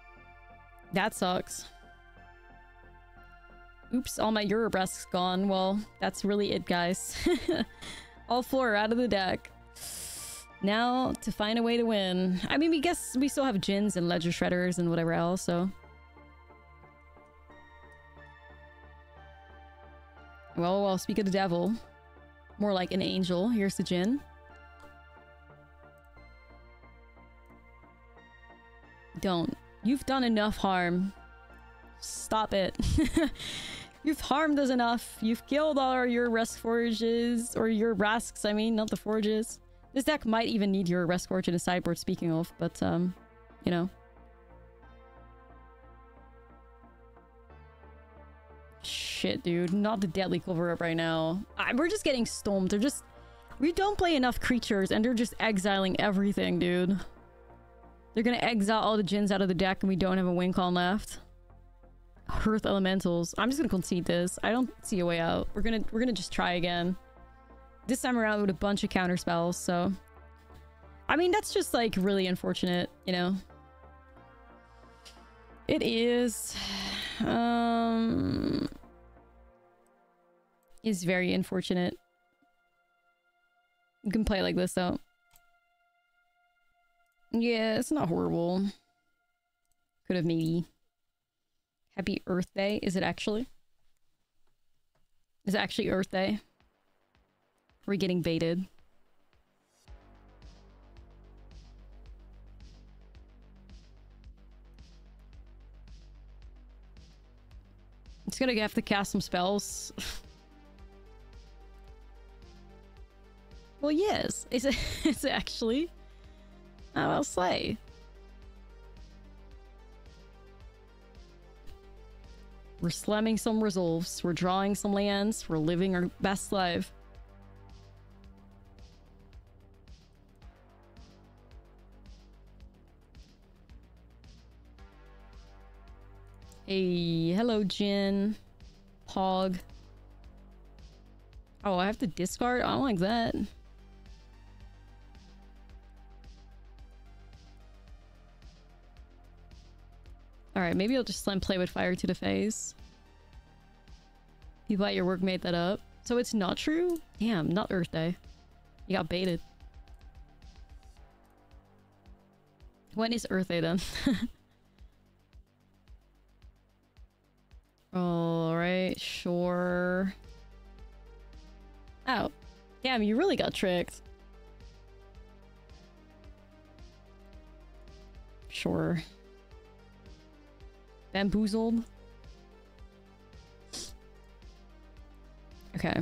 that sucks. Oops, all my Urabrask's gone. Well, that's really it, guys. all four are out of the deck. Now, to find a way to win. I mean, we guess we still have Djinns and Ledger Shredders and whatever else, so... Well, well, speak of the devil. More like an angel. Here's the Djinn. Don't. You've done enough harm. Stop it. You've harmed us enough. You've killed all your rest forges, or your rasks, I mean, not the forges. This deck might even need your rest forge in the sideboard, speaking of, but, um, you know. Shit, dude. Not the deadly cover up right now. I, we're just getting stormed. They're just... We don't play enough creatures and they're just exiling everything, dude. They're gonna exile all the Djinns out of the deck and we don't have a win con left. Hearth Elementals. I'm just gonna concede this. I don't see a way out. We're gonna we're gonna just try again. This time around with a bunch of counter spells, so... I mean, that's just, like, really unfortunate, you know? It is... Um... Is very unfortunate. You can play like this, though. Yeah, it's not horrible. Could have maybe... Happy Earth Day. Is it actually? Is it actually Earth Day? We're getting baited. It's gonna have to cast some spells. well, yes. Is it? Is it actually? Oh, I will say. We're slamming some resolves. We're drawing some lands. We're living our best life. Hey, hello, Djinn. Pog. Oh, I have to discard? I don't like that. Alright, maybe I'll just slam play with fire to the face. You thought your work made that up. So it's not true? Damn, not Earth Day. You got baited. When is Earth Day then? Alright, sure. Oh. Damn, you really got tricked. Sure. Bamboozled. Okay.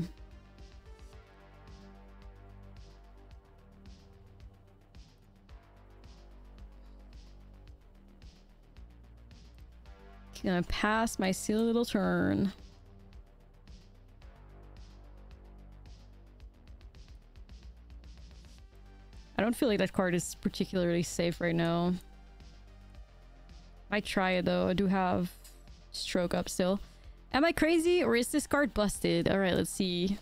Gonna pass my silly little turn. I don't feel like that card is particularly safe right now. Might try it though. I do have stroke up still. Am I crazy or is this card busted? Alright, let's see.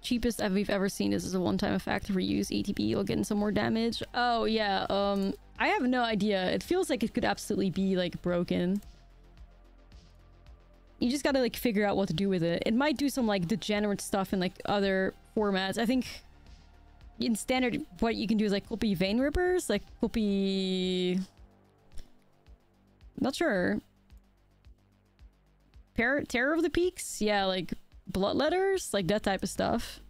Cheapest we've ever seen is a one-time effect. Reuse ETB, you'll get some more damage. Oh yeah, um, I have no idea. It feels like it could absolutely be, like, broken. You just gotta, like, figure out what to do with it. It might do some, like, degenerate stuff in, like, other formats. I think in standard, what you can do is, like, Kulpi Vein Rippers? Like, Kulpi... Not sure. Terror, Terror of the Peaks? Yeah, like, Bloodletters? Like, that type of stuff.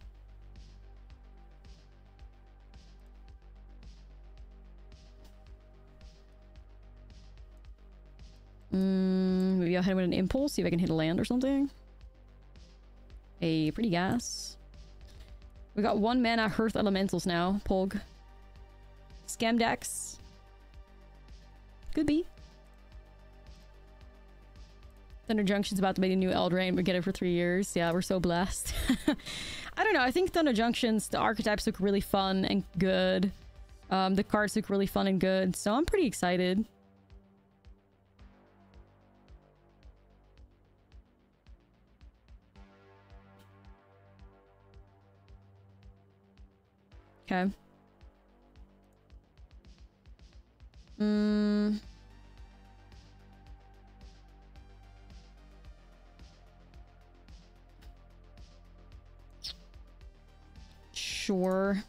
Mm, maybe I'll hit him with an impulse, see if I can hit a land or something. A pretty gas. We got one mana Hearth Elementals now. Scam decks. Could be. Thunder Junction's about to make a new Eldraine. We get it for three years. Yeah, we're so blessed. I don't know. I think Thunder Junctions, the archetypes look really fun and good. Um, the cards look really fun and good. So I'm pretty excited. Okay. Hmm. Sure.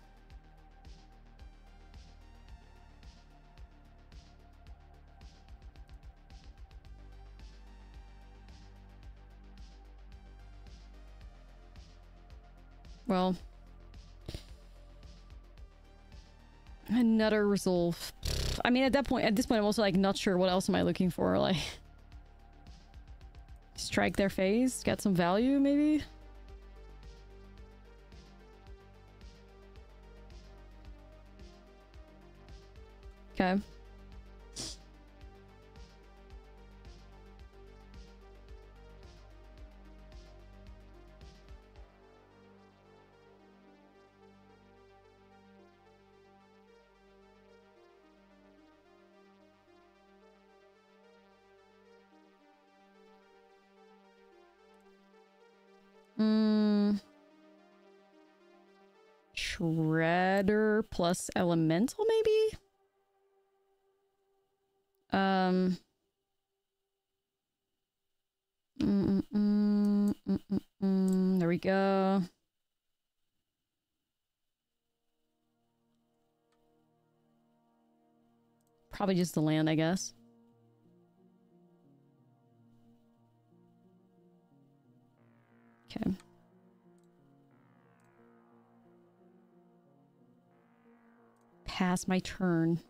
Well, Another resolve. I mean, at that point, at this point, I'm also like not sure what else am I looking for. Like, strike their face, get some value, maybe. Okay. Plus Elemental, maybe? Um... Mm -mm -mm there we go. Probably just the land, I guess. Okay. Pass my turn.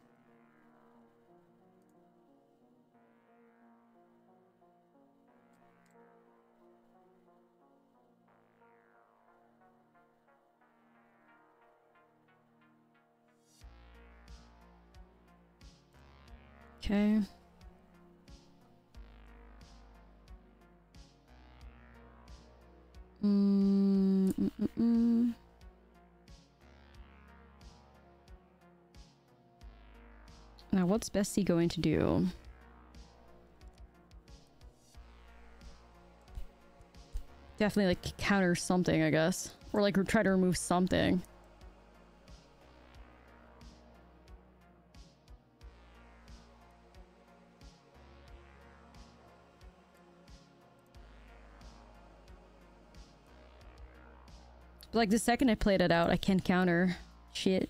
Okay. What's Bestie going to do? Definitely, like, counter something, I guess. Or, like, try to remove something. But like the second I played it out, I can't counter shit.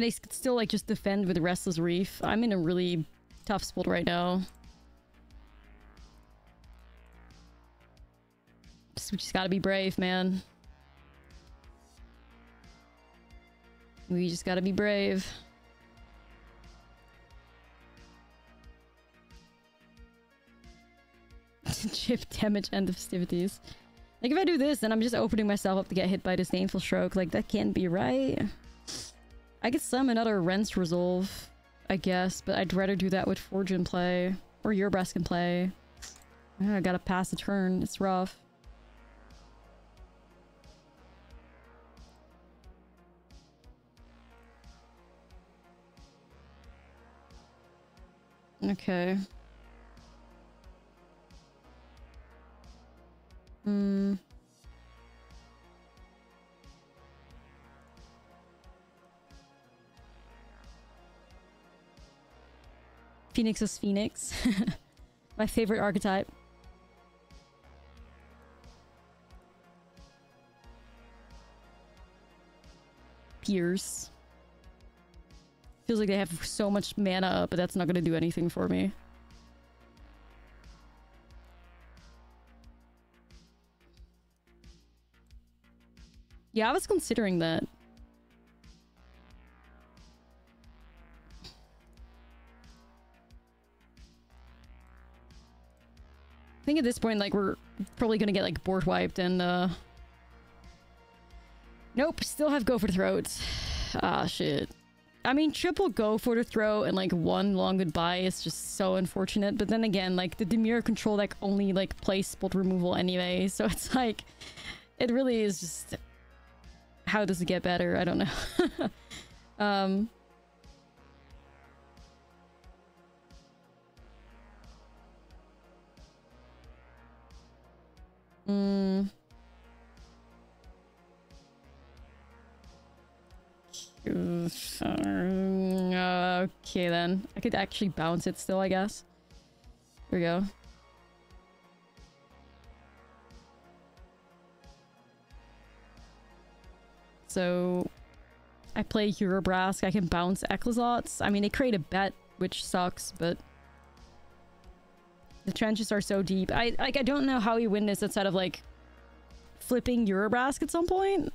And they still like just defend with Restless Reef. I'm in a really tough spot right now. We just gotta be brave, man. We just gotta be brave. chip damage and festivities. Like, if I do this, then I'm just opening myself up to get hit by a Disdainful Stroke. Like, that can't be right. I could summon another Wren's Resolve, I guess, but I'd rather do that with Forge and play. Or Urabrask in play. I gotta pass the turn. It's rough. Okay. Hmm. Phoenix is Phoenix. My favorite archetype. Pierce. Feels like they have so much mana, but that's not going to do anything for me. Yeah, I was considering that. At this point, like, we're probably gonna get, like, board wiped and, uh... Nope, still have go for the. Ah, shit. I mean, triple go for the throat and, like, one long goodbye is just so unfortunate. But then again, like, the Dimir control deck only, like, plays spot removal anyway. So it's like... It really is just how does it get better? I don't know. um, mm, okay then. I could actually bounce it still, I guess. Here we go. So I play Urabrask. I can bounce Aclazotz. I mean, they create a bet, which sucks, but the trenches are so deep. I like. I don't know how you win this outside of like flipping Urabrask at some point.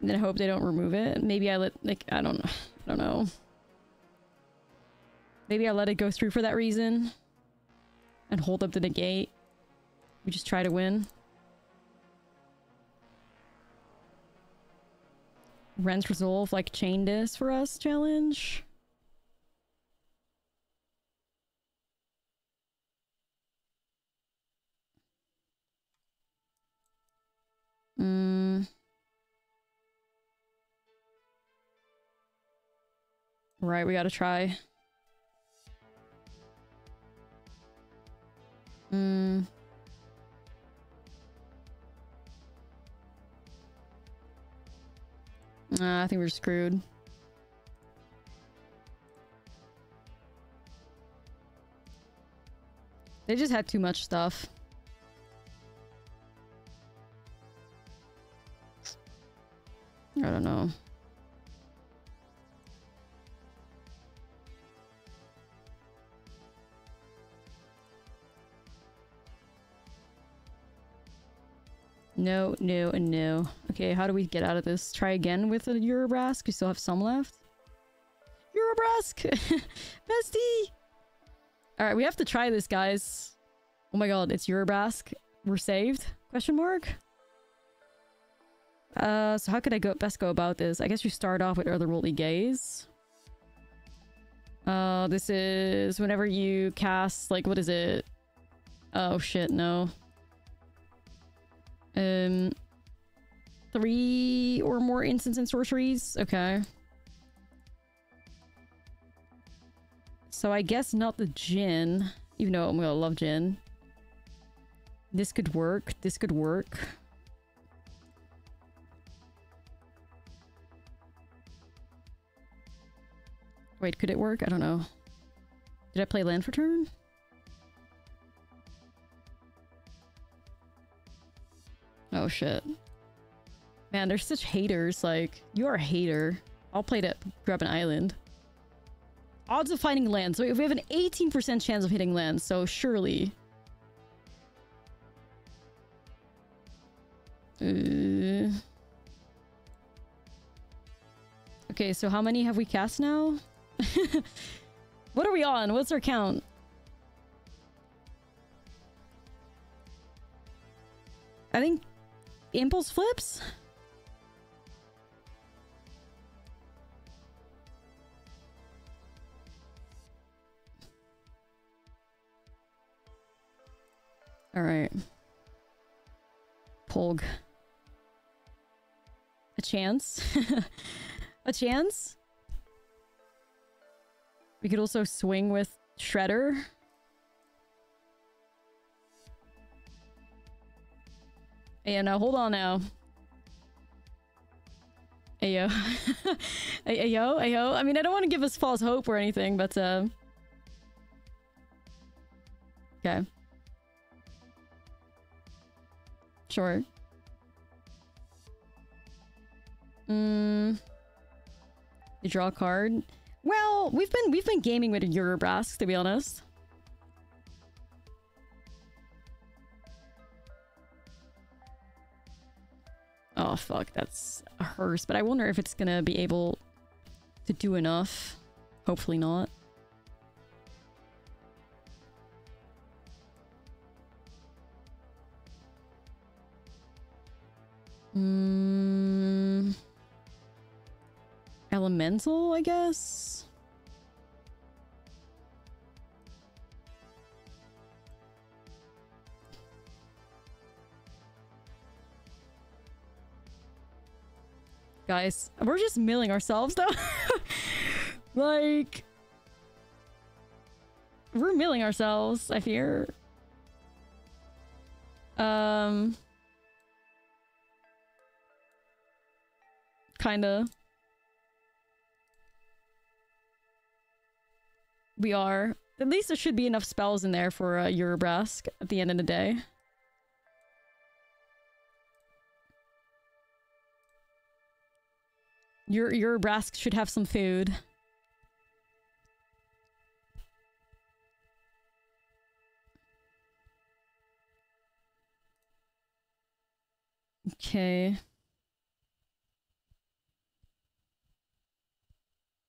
And then I hope they don't remove it. Maybe I let like I don't I don't know. Maybe I let it go through for that reason and hold up the negate. We just try to win. Wren's Resolve, like, chain this for us challenge? Mm. Right, we gotta try. Hmm. Nah, I think we're screwed. They just had too much stuff. I don't know. No, no, and no. Okay, how do we get out of this? Try again with a Urabrask? We still have some left? Urabrask! Bestie! Alright, we have to try this, guys. Oh my god, it's Urabrask. We're saved? Question mark? Uh, so how could I go best go about this? I guess you start off with Otherworldly Gaze. Uh, this is whenever you cast, like, what is it? Oh shit, no. Um, three or more instants and sorceries? Okay. So I guess not the Djinn, even though I'm gonna love gin. This could work. This could work. Wait, could it work? I don't know. Did I play land for turn? Oh shit. Man, they're such haters. Like, you're a hater. I'll play to grab an island. Odds of finding land. So we have an 18% chance of hitting land, so surely... Uh... Okay, so how many have we cast now? what are we on? What's our count? I think impulse flips? Alright. Polg. A chance? a chance? We could also swing with Shredder. Yeah, no, hold on now. Ayo. Ayo, ayo. I mean, I don't want to give us false hope or anything, but, uh... Okay. Sure. Hmm. You draw a card. Well, we've been we've been gaming with Urabrask, to be honest. Oh fuck, that's a hearse, but I wonder if it's gonna be able to do enough. Hopefully not. Mm, elemental, I guess? Guys, we're just milling ourselves though. like... We're milling ourselves, I fear. Um... Kinda. We are. At least there should be enough spells in there for uh, Urabrask at the end of the day. Your Urabrask should have some food. Okay.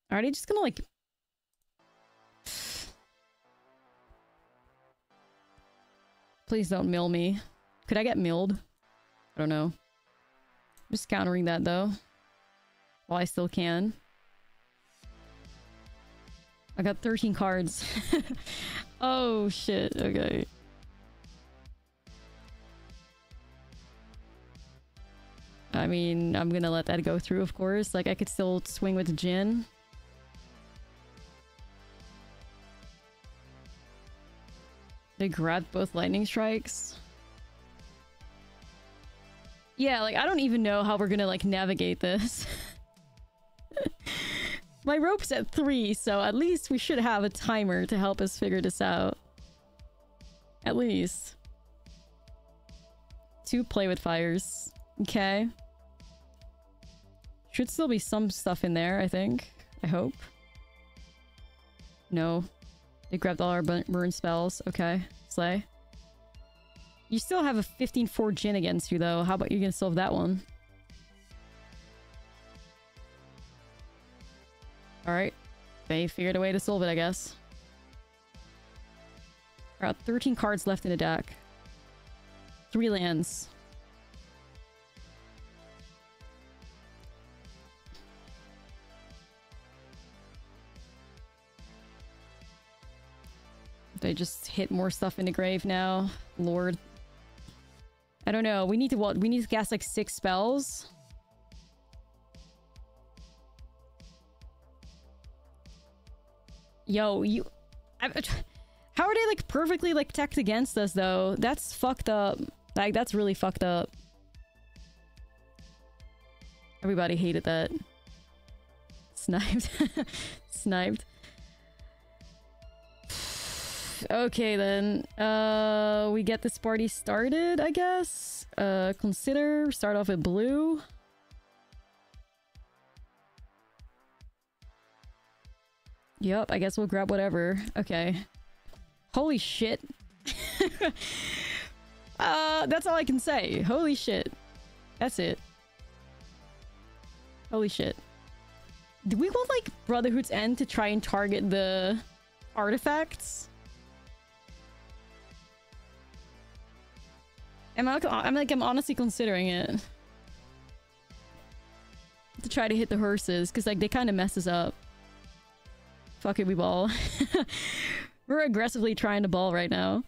They just gonna like... Please don't mill me. Could I get milled? I don't know. Just countering that though. While I still can. I got 13 cards. oh shit, okay. I mean, I'm gonna let that go through, of course. Like, I could still swing with Djinn. They grabbed both lightning strikes. Yeah, like, I don't even know how we're gonna, like, navigate this. My rope's at three, so at least we should have a timer to help us figure this out. At least. Two play with fires. Okay. Should still be some stuff in there, I think. I hope. No. They grabbed all our burn spells. Okay. Slay. You still have a 15-4 Djinn against you, though. How about you can solve that one? Alright. They figured a way to solve it, I guess. About 13 cards left in the deck. Three lands. They just hit more stuff in the grave now. Lord. I don't know. We need to what? We need to cast like six spells. Yo, you... I, how are they like perfectly like teched against us though? That's fucked up. Like, that's really fucked up. Everybody hated that. Sniped. Sniped. Okay then. Uh, we get this party started, I guess. Uh, consider start off with blue. Yep, I guess we'll grab whatever. Okay. Holy shit. uh, that's all I can say. Holy shit. That's it. Holy shit. Do we want like Brotherhood's End to try and target the artifacts? I'm, I'm like, I'm honestly considering it. To try to hit the horses, because like they kind of messes up. Fuck it, we ball. We're aggressively trying to ball right now.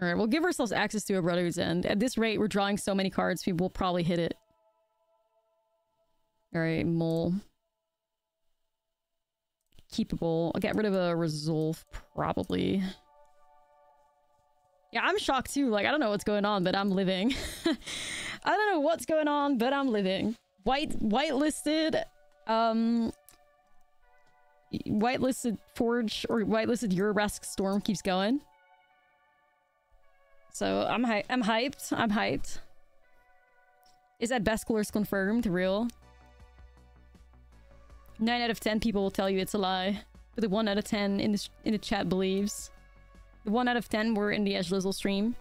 Alright, we'll give ourselves access to a Brotherhood's End. At this rate, we're drawing so many cards, people will probably hit it. Alright, Mole. Keepable. I'll get rid of a Resolve, probably. Yeah, I'm shocked too. Like, I don't know what's going on, but I'm living. I don't know what's going on, but I'm living. White, whitelisted, um, whitelisted Forge or whitelisted Urabrask Storm keeps going. So I'm hy I'm hyped. I'm hyped. Is that best colors confirmed? Real? 9 out of 10 people will tell you it's a lie. But the 1 out of 10 in the, in the chat believes. 1 out of 10 were in the Ashlizzlle stream.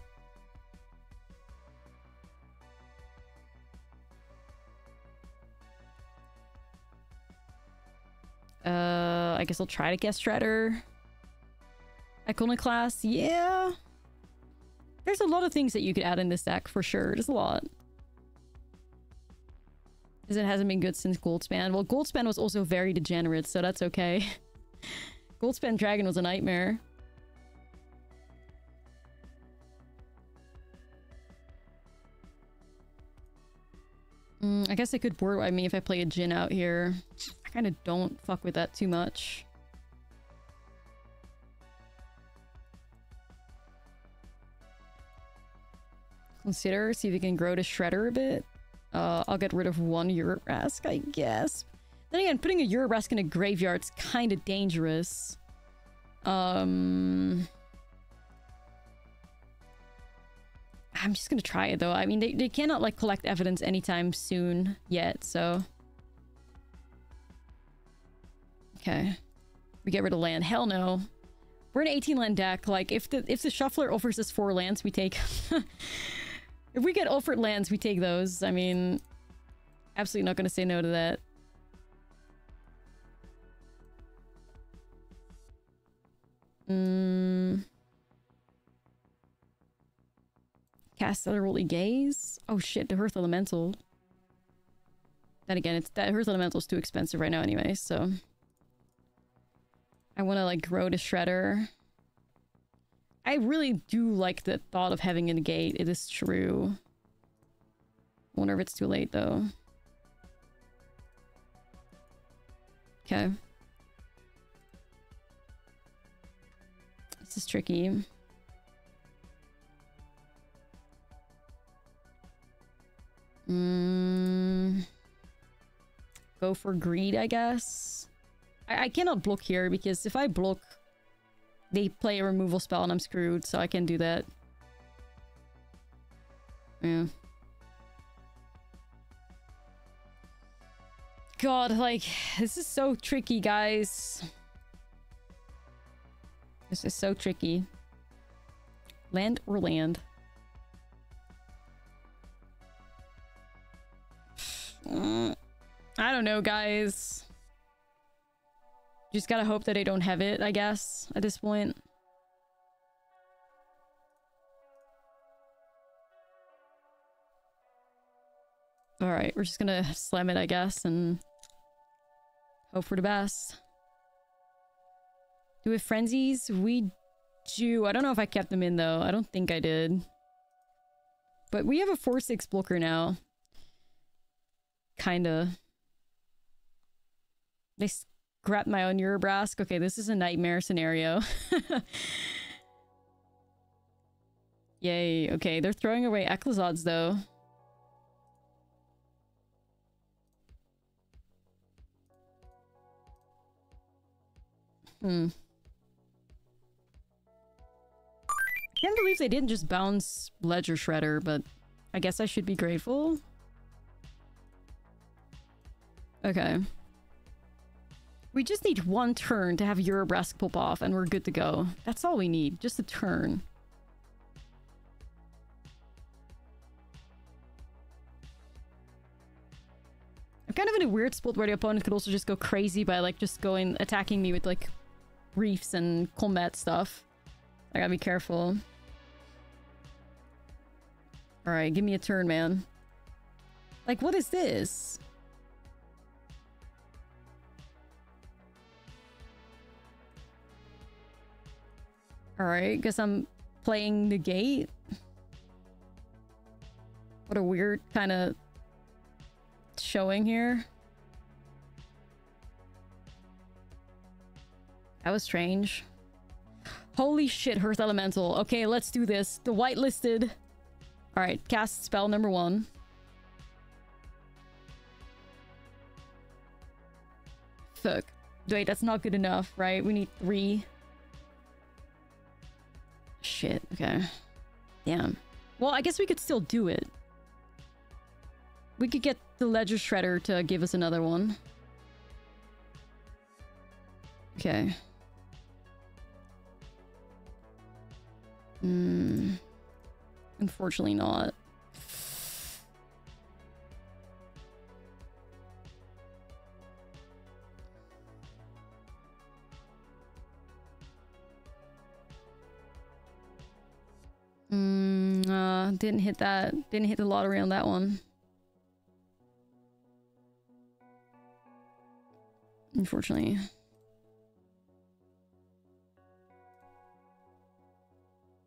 Uh, I guess I'll try to guess Shredder. Iconoclast, yeah. There's a lot of things that you could add in this deck, for sure. There's a lot. Because it hasn't been good since Goldspan. Well, Goldspan was also very degenerate, so that's okay. Goldspan Dragon was a nightmare. I guess it could board I me if I play a Djinn out here. I kind of don't fuck with that too much. Consider, see if we can grow the Shredder a bit. Uh, I'll get rid of one Urabrask, I guess. Then again, putting a Urabrask in a graveyard's kind of dangerous. Um... I'm just gonna try it though. I mean, they, they cannot like collect evidence anytime soon yet, so... Okay. We get rid of land. Hell no. We're an 18 land deck. Like, if the if the shuffler offers us four lands, we take... if we get offered lands, we take those. I mean, absolutely not gonna say no to that. Hmm... Cast Otherworldly Gaze? Oh shit, the Hearth Elemental. Then again, it's that Hearth Elemental is too expensive right now anyway, so... I want to, like, grow to Shredder. I really do like the thought of having a gate. It is true. Wonder if it's too late, though. Okay. This is tricky. Mm, go for greed, I guess. I, I cannot block here because if I block, they play a removal spell and I'm screwed, so I can do that. Yeah. God, like, this is so tricky, guys. This is so tricky. Land or land? Mm, I don't know, guys. Just gotta hope that I don't have it, I guess, at this point. Alright, we're just gonna slam it, I guess, and hope for the best. Do we have frenzies? We do. I don't know if I kept them in, though. I don't think I did. But we have a 4-6 blocker now. Kinda. They scrapped my own Urabrask. Okay, this is a nightmare scenario. Yay. Okay, they're throwing away Aclazotz, though. Hmm. Can't believe they didn't just bounce Ledger Shredder, but I guess I should be grateful. Okay. We just need one turn to have Urabrask pop off and we're good to go. That's all we need. Just a turn. I'm kind of in a weird spot where the opponent could also just go crazy by like just going attacking me with like reefs and combat stuff. I gotta be careful. Alright, give me a turn, man. Like, what is this? Alright, guess I'm playing the gate. What a weird kind of showing here. That was strange. Holy shit, Hearth Elemental. Okay, let's do this. The whitelisted. Alright, cast spell number one. Fuck. Wait, that's not good enough, right? We need three. Shit, okay. Damn. Well, I guess we could still do it. We could get the Ledger Shredder to give us another one. Okay. Hmm. Unfortunately not. Mm, uh, didn't hit that. Didn't hit the lottery on that one. Unfortunately.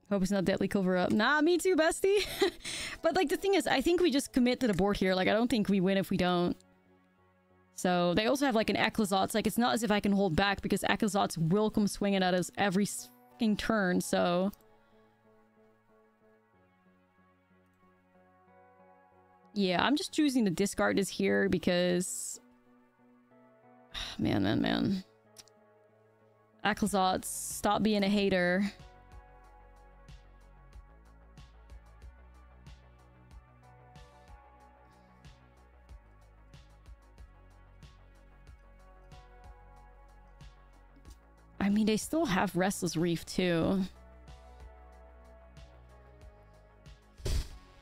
Hope it's not deadly cover up. Nah, me too, bestie. but like the thing is, I think we just commit to the board here. Like I don't think we win if we don't. So they also have like an Aclazotz. Like it's not as if I can hold back because Aclazotz will come swinging at us every fucking turn. So yeah, I'm just choosing to discard this here because man, man, man. Aclazotz, stop being a hater. I mean, they still have Restless Reef too.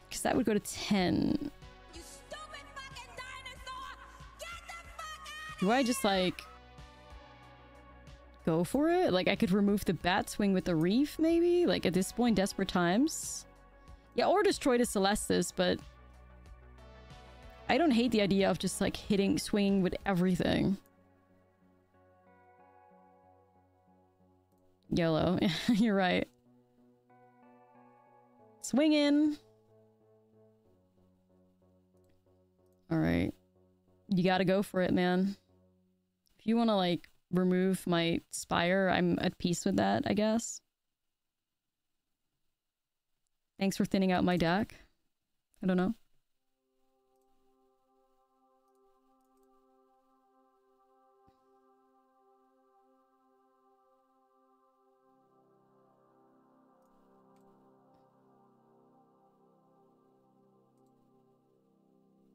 Because that would go to 10. Do I just like go for it? Like I could remove the bat swing with the reef maybe? Like at this point, desperate times? Yeah, or destroy the Celestis, but I don't hate the idea of just like hitting, swinging with everything. YOLO. You're right. Swing in. Alright. You gotta go for it, man. If you want to, like, remove my Spire, I'm at peace with that, I guess. Thanks for thinning out my deck. I don't know.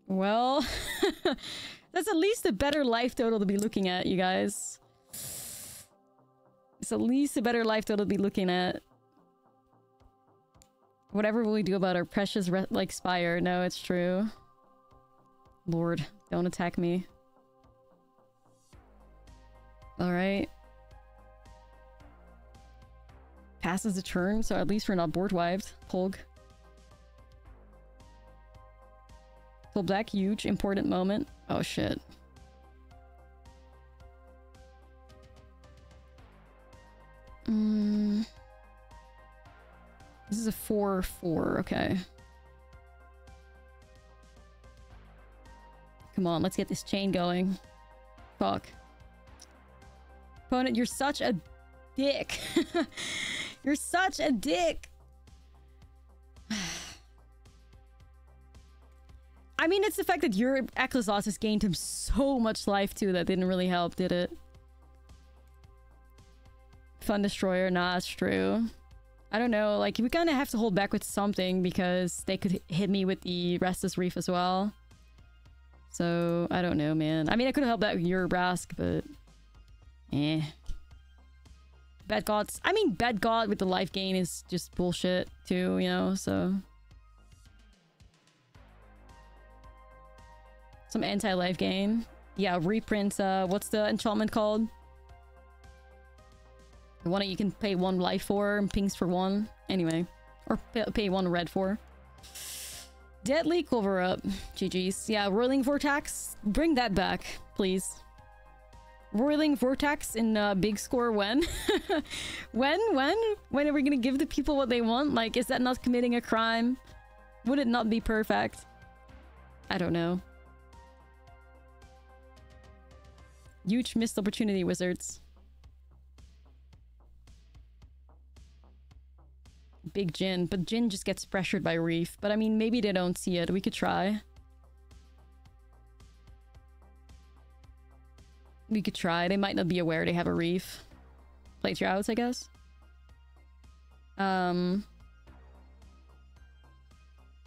Well, that's at least a better life total to be looking at, you guys. It's at least a better life total to be looking at. Whatever will we do about our precious, like, Spire? No, it's true. Lord, don't attack me. Alright. Passes a turn, so at least we're not board wived. Pulg. Full black, huge, important moment. Oh shit. Mm. This is a 4-4, okay. Come on, let's get this chain going. Fuck. Opponent, you're such a dick. you're such a dick. I mean, it's the fact that your Aclazotz has gained him so much life too that didn't really help, did it? Fun Destroyer, nah, that's true. I don't know, like, we kind of have to hold back with something because they could hit me with the Restless Reef as well. So, I don't know, man. I mean, I could have helped out with Urabrask, but... Eh. Bad Gods. I mean, Bad God with the life gain is just bullshit, too, you know, so... Some anti-life gain. Yeah, reprint, uh, what's the enchantment called? The one that you can pay one life for and pings for one. Anyway. Or pay, one red for. Deadly cover up. GG's. Yeah, Roiling Vortex. Bring that back, please. Roiling Vortex in uh, big score when? when? When? When are we gonna give the people what they want? Like, is that not committing a crime? Would it not be perfect? I don't know. Huge missed opportunity, wizards. Big Djinn, but Djinn just gets pressured by Reef. But I mean, maybe they don't see it. We could try. We could try. They might not be aware they have a Reef. Play your outs, I guess. Um.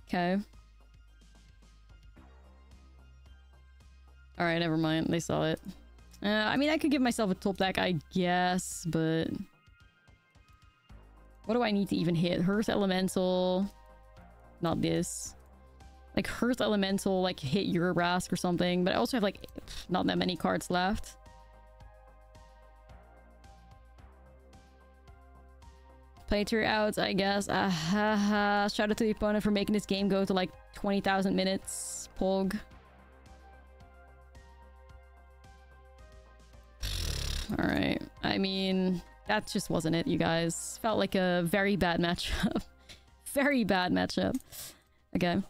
Okay. Alright, never mind. They saw it. Uh, I mean, I could give myself a top deck, I guess, but... What do I need to even hit? Hearth Elemental... Not this. Like, Hearth Elemental, like, hit Urabrask or something, but I also have, like, not that many cards left. Play to your outs, I guess. Ah, ha, ha. Shout out to the opponent for making this game go to, like, 20,000 minutes. Pog. Alright. I mean, that just wasn't it, you guys. Felt like a very bad matchup. very bad matchup. Okay.